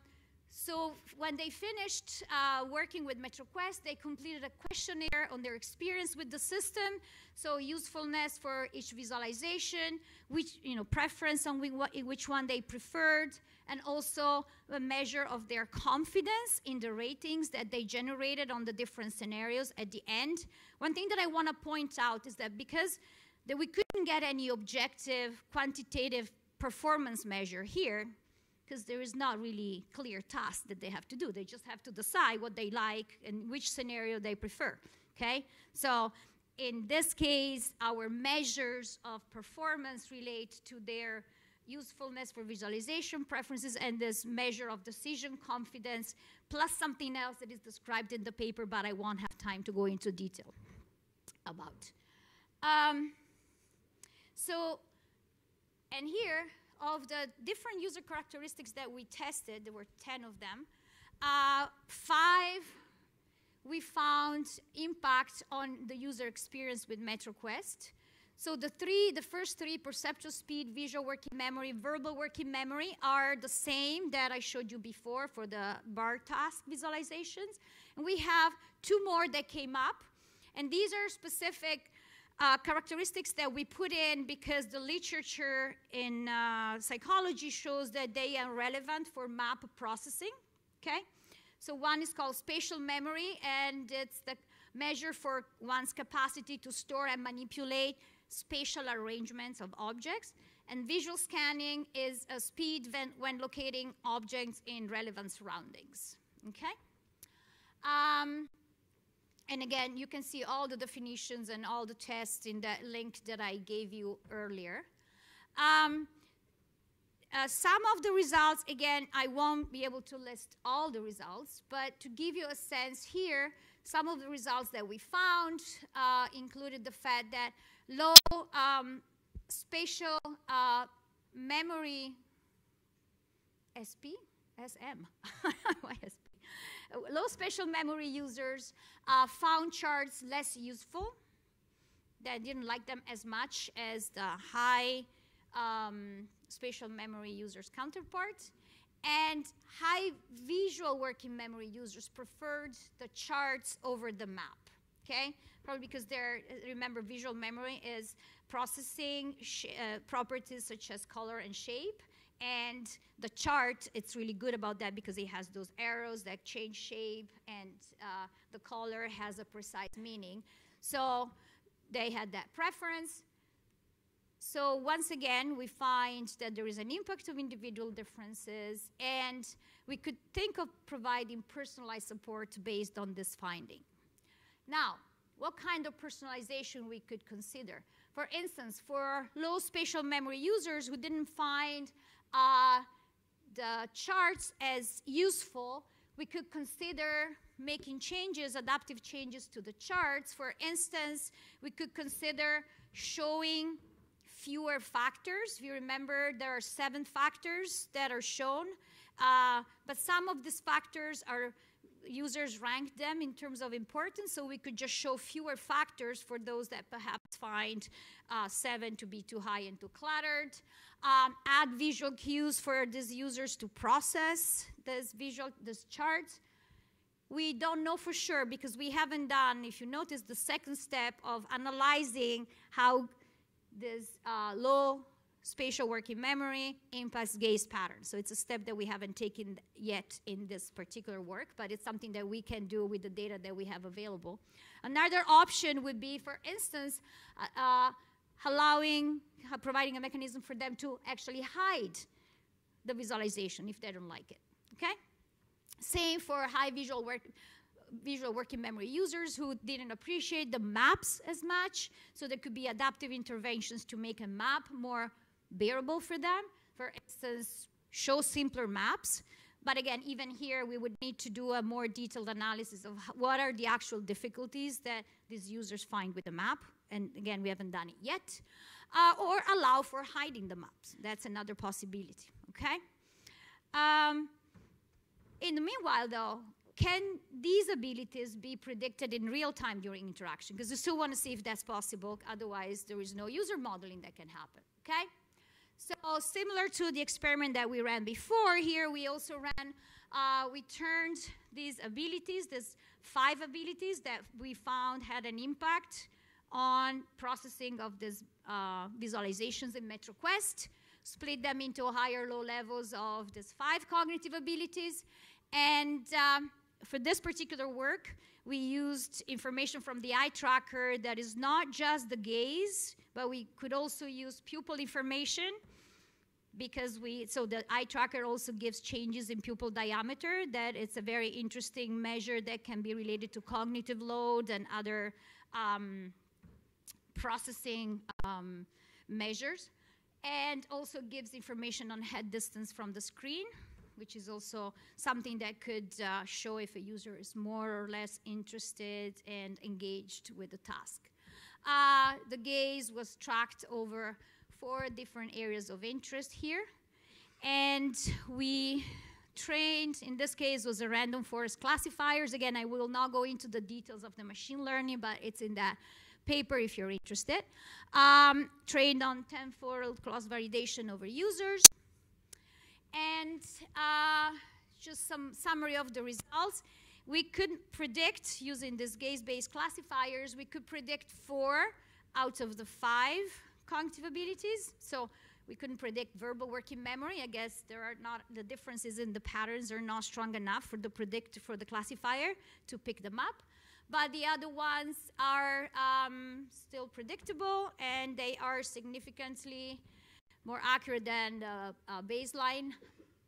[SPEAKER 3] so when they finished uh, working with MetroQuest, they completed a questionnaire on their experience with the system. So usefulness for each visualization, which you know preference on which one they preferred, and also a measure of their confidence in the ratings that they generated on the different scenarios at the end. One thing that I want to point out is that because that we couldn't get any objective quantitative performance measure here, because there is not really clear task that they have to do. They just have to decide what they like and which scenario they prefer. Okay? So in this case, our measures of performance relate to their usefulness for visualization preferences and this measure of decision confidence, plus something else that is described in the paper, but I won't have time to go into detail about. Um, so, and here, of the different user characteristics that we tested, there were 10 of them, uh, five we found impact on the user experience with MetroQuest. So the three, the first three, perceptual speed, visual working memory, verbal working memory, are the same that I showed you before for the bar task visualizations. And we have two more that came up. And these are specific uh, characteristics that we put in because the literature in uh, psychology shows that they are relevant for map processing. Okay? So one is called spatial memory, and it's the measure for one's capacity to store and manipulate spatial arrangements of objects. And visual scanning is a speed when, when locating objects in relevant surroundings. Okay? Um, and again, you can see all the definitions and all the tests in that link that I gave you earlier. Um, uh, some of the results, again, I won't be able to list all the results, but to give you a sense here, some of the results that we found uh, included the fact that low um, spatial uh, memory SP? SM. (laughs) Low spatial memory users uh, found charts less useful. They didn't like them as much as the high um, spatial memory users counterparts. And high visual working memory users preferred the charts over the map. Okay, probably because they're remember visual memory is processing uh, properties such as color and shape, and the chart it's really good about that because it has those arrows that change shape, and uh, the color has a precise meaning. So they had that preference So once again, we find that there is an impact of individual differences, and we could think of providing personalized support based on this finding. Now, what kind of personalization we could consider? For instance, for low spatial memory users who didn't find uh, the charts as useful, we could consider making changes, adaptive changes to the charts. For instance, we could consider showing fewer factors. If you remember, there are seven factors that are shown, uh, but some of these factors are users rank them in terms of importance, so we could just show fewer factors for those that perhaps find uh, seven to be too high and too cluttered. Um, add visual cues for these users to process this visual, this chart. We don't know for sure because we haven't done, if you notice, the second step of analyzing how this uh, low spatial working memory impacts gaze patterns. So it's a step that we haven't taken yet in this particular work, but it's something that we can do with the data that we have available. Another option would be, for instance, uh, uh, allowing, uh, providing a mechanism for them to actually hide the visualization if they don't like it, okay? Same for high visual work, visual working memory users who didn't appreciate the maps as much. So there could be adaptive interventions to make a map more bearable for them. For instance, show simpler maps. But again, even here, we would need to do a more detailed analysis of what are the actual difficulties that these users find with the map. And again, we haven't done it yet. Uh, or allow for hiding the maps. That's another possibility, okay? Um, in the meanwhile, though, can these abilities be predicted in real time during interaction? Because we still want to see if that's possible. Otherwise, there is no user modeling that can happen, okay? So similar to the experiment that we ran before, here we also ran, uh, we turned these abilities, these five abilities that we found had an impact on processing of these uh, visualizations in MetroQuest, split them into higher low levels of these five cognitive abilities. And um, for this particular work, we used information from the eye tracker that is not just the gaze, but we could also use pupil information because we so the eye tracker also gives changes in pupil diameter that it's a very interesting measure that can be related to cognitive load and other um, processing um, measures and also gives information on head distance from the screen which is also something that could uh, show if a user is more or less interested and engaged with the task. Uh, the gaze was tracked over four different areas of interest here. And we trained, in this case, was a random forest classifiers. Again, I will not go into the details of the machine learning, but it's in that paper if you're interested. Um, trained on tenfold cross validation over users. And uh, just some summary of the results. We could predict, using these gaze-based classifiers, we could predict four out of the five cognitive abilities. So we couldn't predict verbal working memory. I guess there are not the differences in the patterns are not strong enough for the predict for the classifier to pick them up. But the other ones are um, still predictable, and they are significantly more accurate than the uh, baseline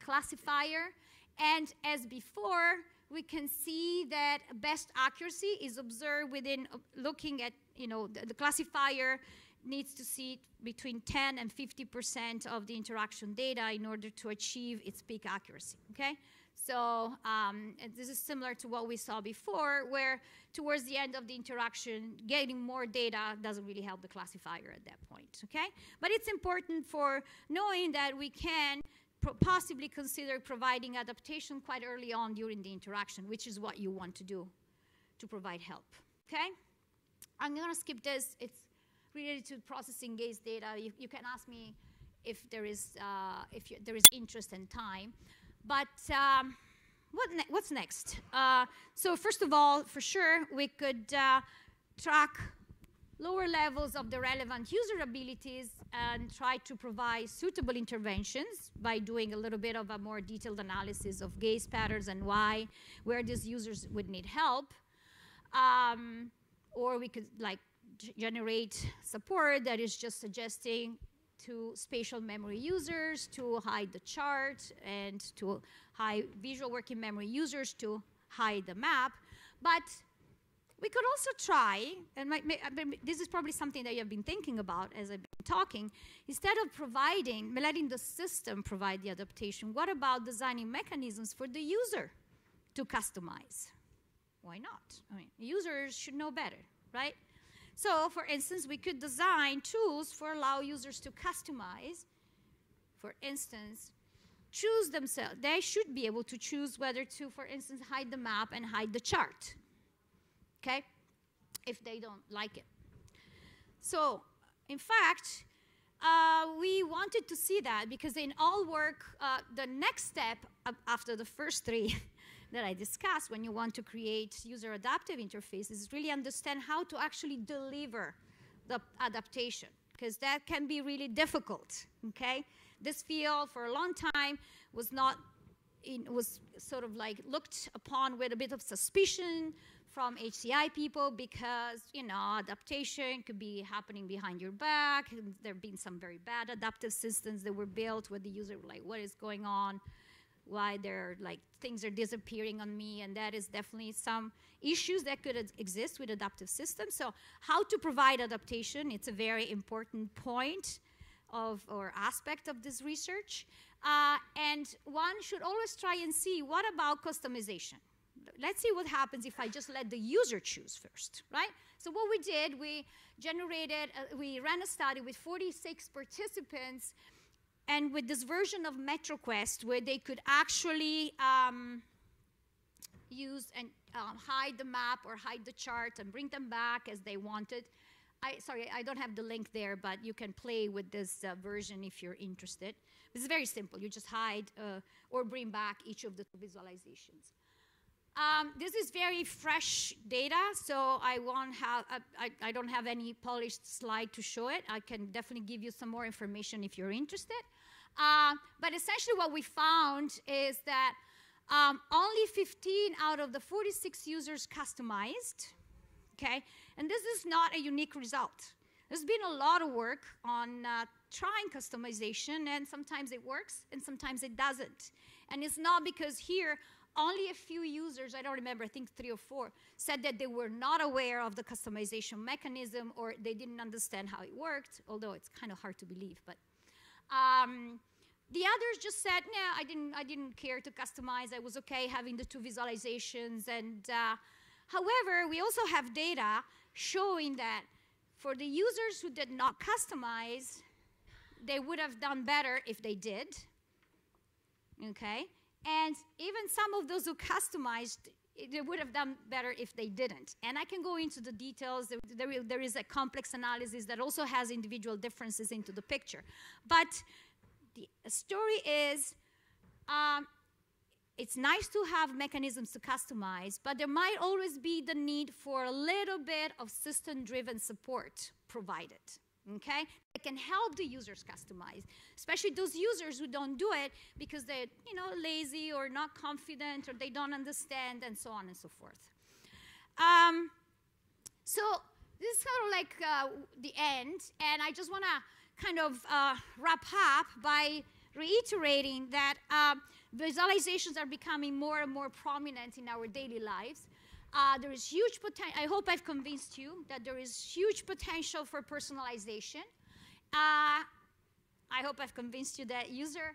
[SPEAKER 3] classifier. And as before, we can see that best accuracy is observed within uh, looking at, you know, the, the classifier needs to see between 10 and 50% of the interaction data in order to achieve its peak accuracy, okay? So um, this is similar to what we saw before, where towards the end of the interaction, getting more data doesn't really help the classifier at that point, okay? But it's important for knowing that we can possibly consider providing adaptation quite early on during the interaction, which is what you want to do to provide help, okay? I'm gonna skip this. It's related to processing gaze data. You, you can ask me if there is, uh, if you, there is interest and time. But um, what ne what's next? Uh, so first of all, for sure, we could uh, track lower levels of the relevant user abilities and try to provide suitable interventions by doing a little bit of a more detailed analysis of gaze patterns and why, where these users would need help. Um, or we could like generate support that is just suggesting to spatial memory users to hide the chart and to hide visual working memory users to hide the map. But we could also try, and my, this is probably something that you've been thinking about as I've been talking, instead of providing, letting the system provide the adaptation, what about designing mechanisms for the user to customize? Why not? I mean, users should know better, right? So, for instance, we could design tools for allow users to customize. For instance, choose themselves. They should be able to choose whether to, for instance, hide the map and hide the chart okay? If they don't like it. So, in fact, uh, we wanted to see that because in all work, uh, the next step after the first three (laughs) that I discussed when you want to create user adaptive interfaces is really understand how to actually deliver the adaptation because that can be really difficult, okay? This field for a long time was not, in, was sort of like looked upon with a bit of suspicion, from HCI people because, you know, adaptation could be happening behind your back. There have been some very bad adaptive systems that were built where the user like, what is going on? Why they're like, things are disappearing on me. And that is definitely some issues that could exist with adaptive systems. So how to provide adaptation, it's a very important point of or aspect of this research. Uh, and one should always try and see what about customization? let's see what happens if I just let the user choose first, right? So what we did, we generated, uh, we ran a study with 46 participants and with this version of MetroQuest where they could actually um, use and um, hide the map or hide the chart and bring them back as they wanted. I, sorry, I don't have the link there, but you can play with this uh, version if you're interested. It's very simple. You just hide uh, or bring back each of the visualizations. Um, this is very fresh data, so I won't have, uh, I, I, don't have any polished slide to show it. I can definitely give you some more information if you're interested. Uh, but essentially what we found is that um, only 15 out of the 46 users customized, okay? And this is not a unique result. There's been a lot of work on uh, trying customization, and sometimes it works, and sometimes it doesn't. And it's not because here only a few users, I don't remember, I think three or four, said that they were not aware of the customization mechanism or they didn't understand how it worked, although it's kind of hard to believe. But um, the others just said, no, I didn't, I didn't care to customize. I was okay having the two visualizations. And uh, however, we also have data showing that for the users who did not customize, they would have done better if they did. Okay? And even some of those who customized, they would have done better if they didn't. And I can go into the details. There, is a complex analysis that also has individual differences into the picture. But the story is um, it's nice to have mechanisms to customize, but there might always be the need for a little bit of system driven support provided okay? That can help the users customize, especially those users who don't do it because they're, you know, lazy or not confident or they don't understand and so on and so forth. Um, so this is kind of like uh, the end, and I just want to kind of uh, wrap up by reiterating that uh, visualizations are becoming more and more prominent in our daily lives. Uh, there is huge potential. I hope I've convinced you that there is huge potential for personalization. Uh, I hope I've convinced you that user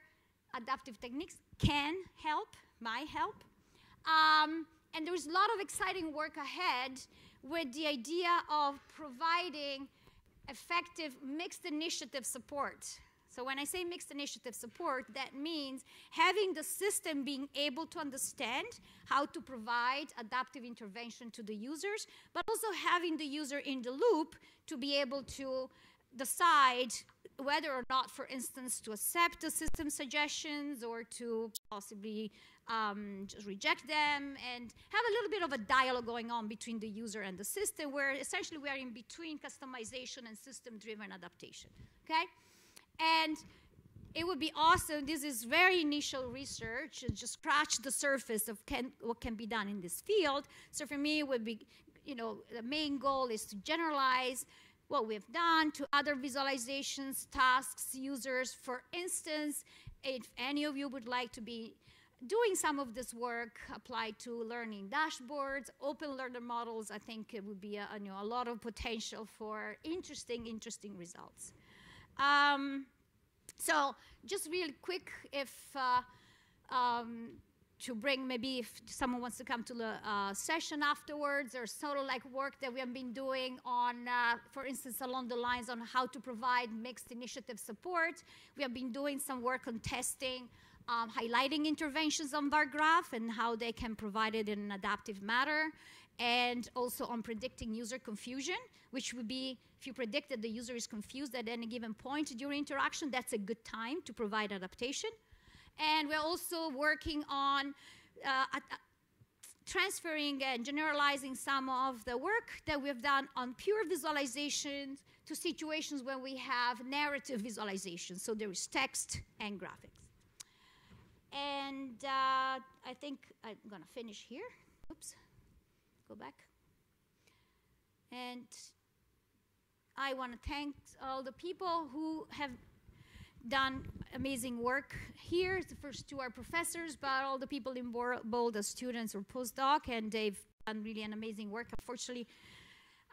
[SPEAKER 3] adaptive techniques can help, might help. Um, and there's a lot of exciting work ahead with the idea of providing effective mixed initiative support so when I say mixed initiative support, that means having the system being able to understand how to provide adaptive intervention to the users, but also having the user in the loop to be able to decide whether or not, for instance, to accept the system suggestions or to possibly um, just reject them and have a little bit of a dialogue going on between the user and the system where essentially we are in between customization and system-driven adaptation, okay? And it would be awesome. This is very initial research, just scratch the surface of can, what can be done in this field. So for me, it would be you know, the main goal is to generalize what we've done to other visualizations, tasks, users. For instance, if any of you would like to be doing some of this work applied to learning dashboards, open learner models, I think it would be a, you know, a lot of potential for interesting, interesting results. Um, so just real quick, if uh, um, to bring maybe if someone wants to come to the uh, session afterwards or sort of like work that we have been doing on, uh, for instance, along the lines on how to provide mixed initiative support. We have been doing some work on testing, um, highlighting interventions on bar graph and how they can provide it in an adaptive manner, and also on predicting user confusion, which would be if you predict that the user is confused at any given point during interaction, that's a good time to provide adaptation. And we're also working on uh, transferring and generalizing some of the work that we've done on pure visualizations to situations where we have narrative visualizations. So there is text and graphics. And uh, I think I'm going to finish here. Oops. Go back. And I want to thank all the people who have done amazing work here. The first two are professors, but all the people in are students or postdoc, and they've done really an amazing work. Unfortunately,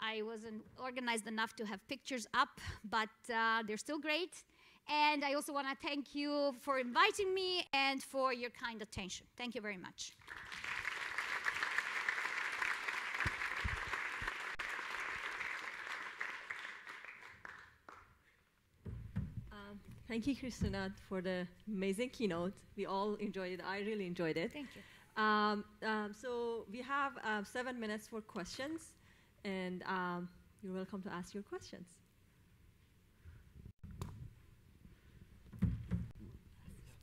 [SPEAKER 3] I wasn't organized enough to have pictures up, but uh, they're still great. And I also want to thank you for inviting me and for your kind attention. Thank you very much.
[SPEAKER 2] Thank you, Christina, for the amazing keynote. We all enjoyed it. I really enjoyed it.
[SPEAKER 3] Thank you.
[SPEAKER 2] Um, um, so we have uh, seven minutes for questions, and um, you're welcome to ask your questions.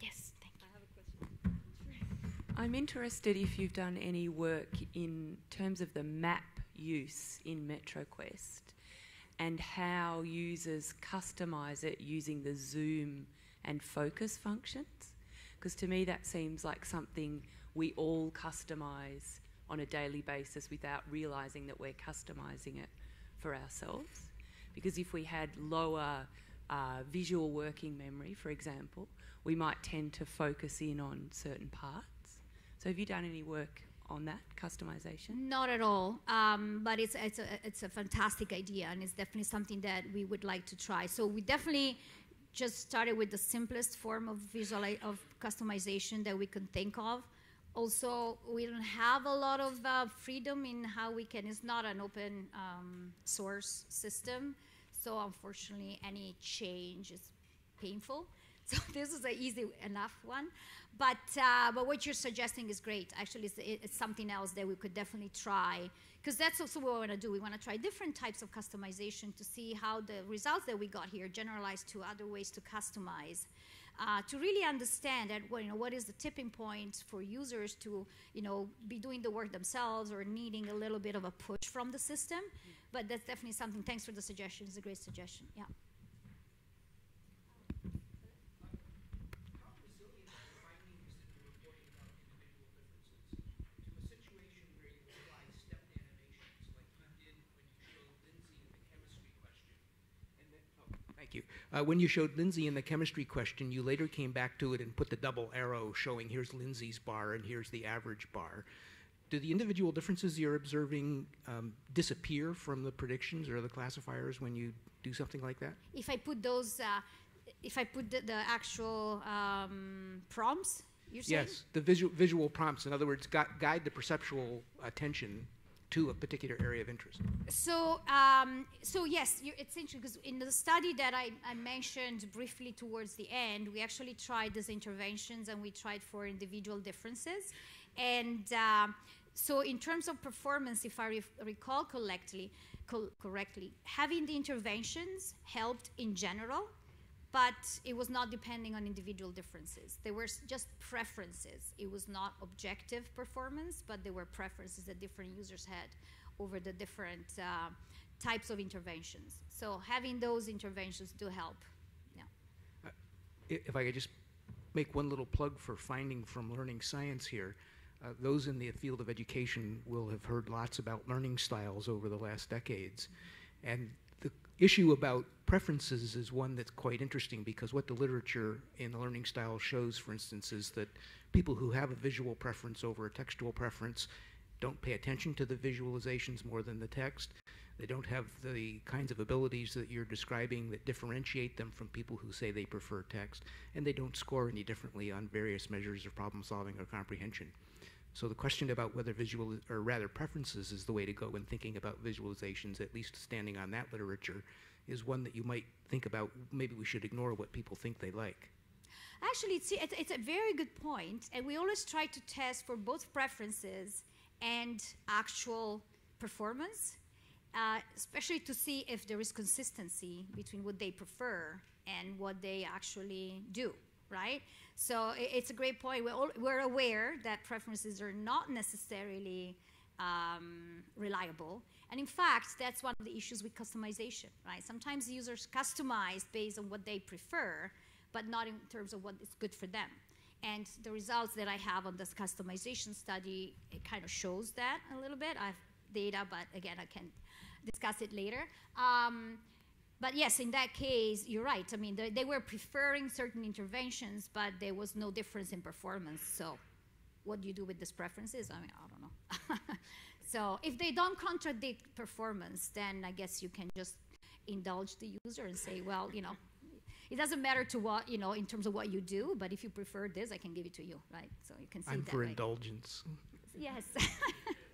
[SPEAKER 3] Yes, thank you.
[SPEAKER 2] I have a question.
[SPEAKER 5] I'm interested if you've done any work in terms of the map use in MetroQuest and how users customize it using the zoom and focus functions. Because to me, that seems like something we all customize on a daily basis without realizing that we're customizing it for ourselves. Because if we had lower uh, visual working memory, for example, we might tend to focus in on certain parts. So, have you done any work on that customization?
[SPEAKER 3] Not at all, um, but it's it's a it's a fantastic idea, and it's definitely something that we would like to try. So we definitely just started with the simplest form of visual of customization that we can think of. Also, we don't have a lot of uh, freedom in how we can. It's not an open um, source system, so unfortunately, any change is painful. (laughs) So this is an easy enough one. But, uh, but what you're suggesting is great. Actually, it's, it's something else that we could definitely try. Because that's also what we want to do. We want to try different types of customization to see how the results that we got here generalize to other ways to customize. Uh, to really understand that well, you know, what is the tipping point for users to you know, be doing the work themselves or needing a little bit of a push from the system. Mm. But that's definitely something. Thanks for the suggestion. It's a great suggestion. Yeah.
[SPEAKER 6] you. Uh, when you showed Lindsay in the chemistry question, you later came back to it and put the double arrow showing here's Lindsay's bar and here's the average bar. Do the individual differences you're observing um, disappear from the predictions or the classifiers when you do something like that?
[SPEAKER 3] If I put those, uh, if I put the, the actual um, prompts, you're saying?
[SPEAKER 6] Yes, the visual, visual prompts. In other words, gu- guide the perceptual attention to a particular area of interest?
[SPEAKER 3] So, um, so yes, it's interesting because in the study that I, I, mentioned briefly towards the end, we actually tried these interventions and we tried for individual differences. And uh, so, in terms of performance, if I re- recall correctly, co- correctly, having the interventions helped in general but it was not depending on individual differences. They were just preferences. It was not objective performance, but there were preferences that different users had over the different uh, types of interventions. So having those interventions do help. Yeah.
[SPEAKER 6] Uh, if I could just make one little plug for finding from learning science here. Uh, those in the field of education will have heard lots about learning styles over the last decades. And the issue about preferences is one that's quite interesting because what the literature in the learning style shows, for instance, is that people who have a visual preference over a textual preference don't pay attention to the visualizations more than the text. They don't have the kinds of abilities that you're describing that differentiate them from people who say they prefer text, and they don't score any differently on various measures of problem solving or comprehension. So the question about whether visual, or rather preferences is the way to go when thinking about visualizations, at least standing on that literature, is one that you might think about, maybe we should ignore what people think they like.
[SPEAKER 3] Actually, it's, it's, it's a very good point, and we always try to test for both preferences and actual performance, uh, especially to see if there is consistency between what they prefer and what they actually do, right? So i- it's a great point. We're, all, we're aware that preferences are not necessarily um, reliable. And in fact, that's one of the issues with customization, right? Sometimes users customize based on what they prefer, but not in terms of what is good for them. And the results that I have on this customization study, it kind of shows that a little bit. I have data, but again, I can discuss it later. Um, but yes, in that case, you're right. I mean, they, they were preferring certain interventions, but there was no difference in performance. So, what do you do with these preferences? I mean, I don't know. (laughs) so, if they don't contradict performance, then I guess you can just indulge the user and say, well, you know, it doesn't matter to what you know in terms of what you do, but if you prefer this, I can give it to you, right? So you can see
[SPEAKER 6] I'm
[SPEAKER 3] that
[SPEAKER 6] for
[SPEAKER 3] way.
[SPEAKER 6] indulgence.
[SPEAKER 3] Yes. (laughs)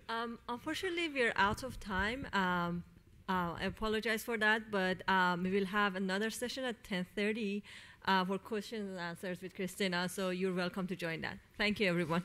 [SPEAKER 2] Um, unfortunately, we're out of time. Um, uh, I apologize for that, but um, we will have another session at 10:30 uh, for questions and answers with Christina. So you're welcome to join that. Thank you, everyone.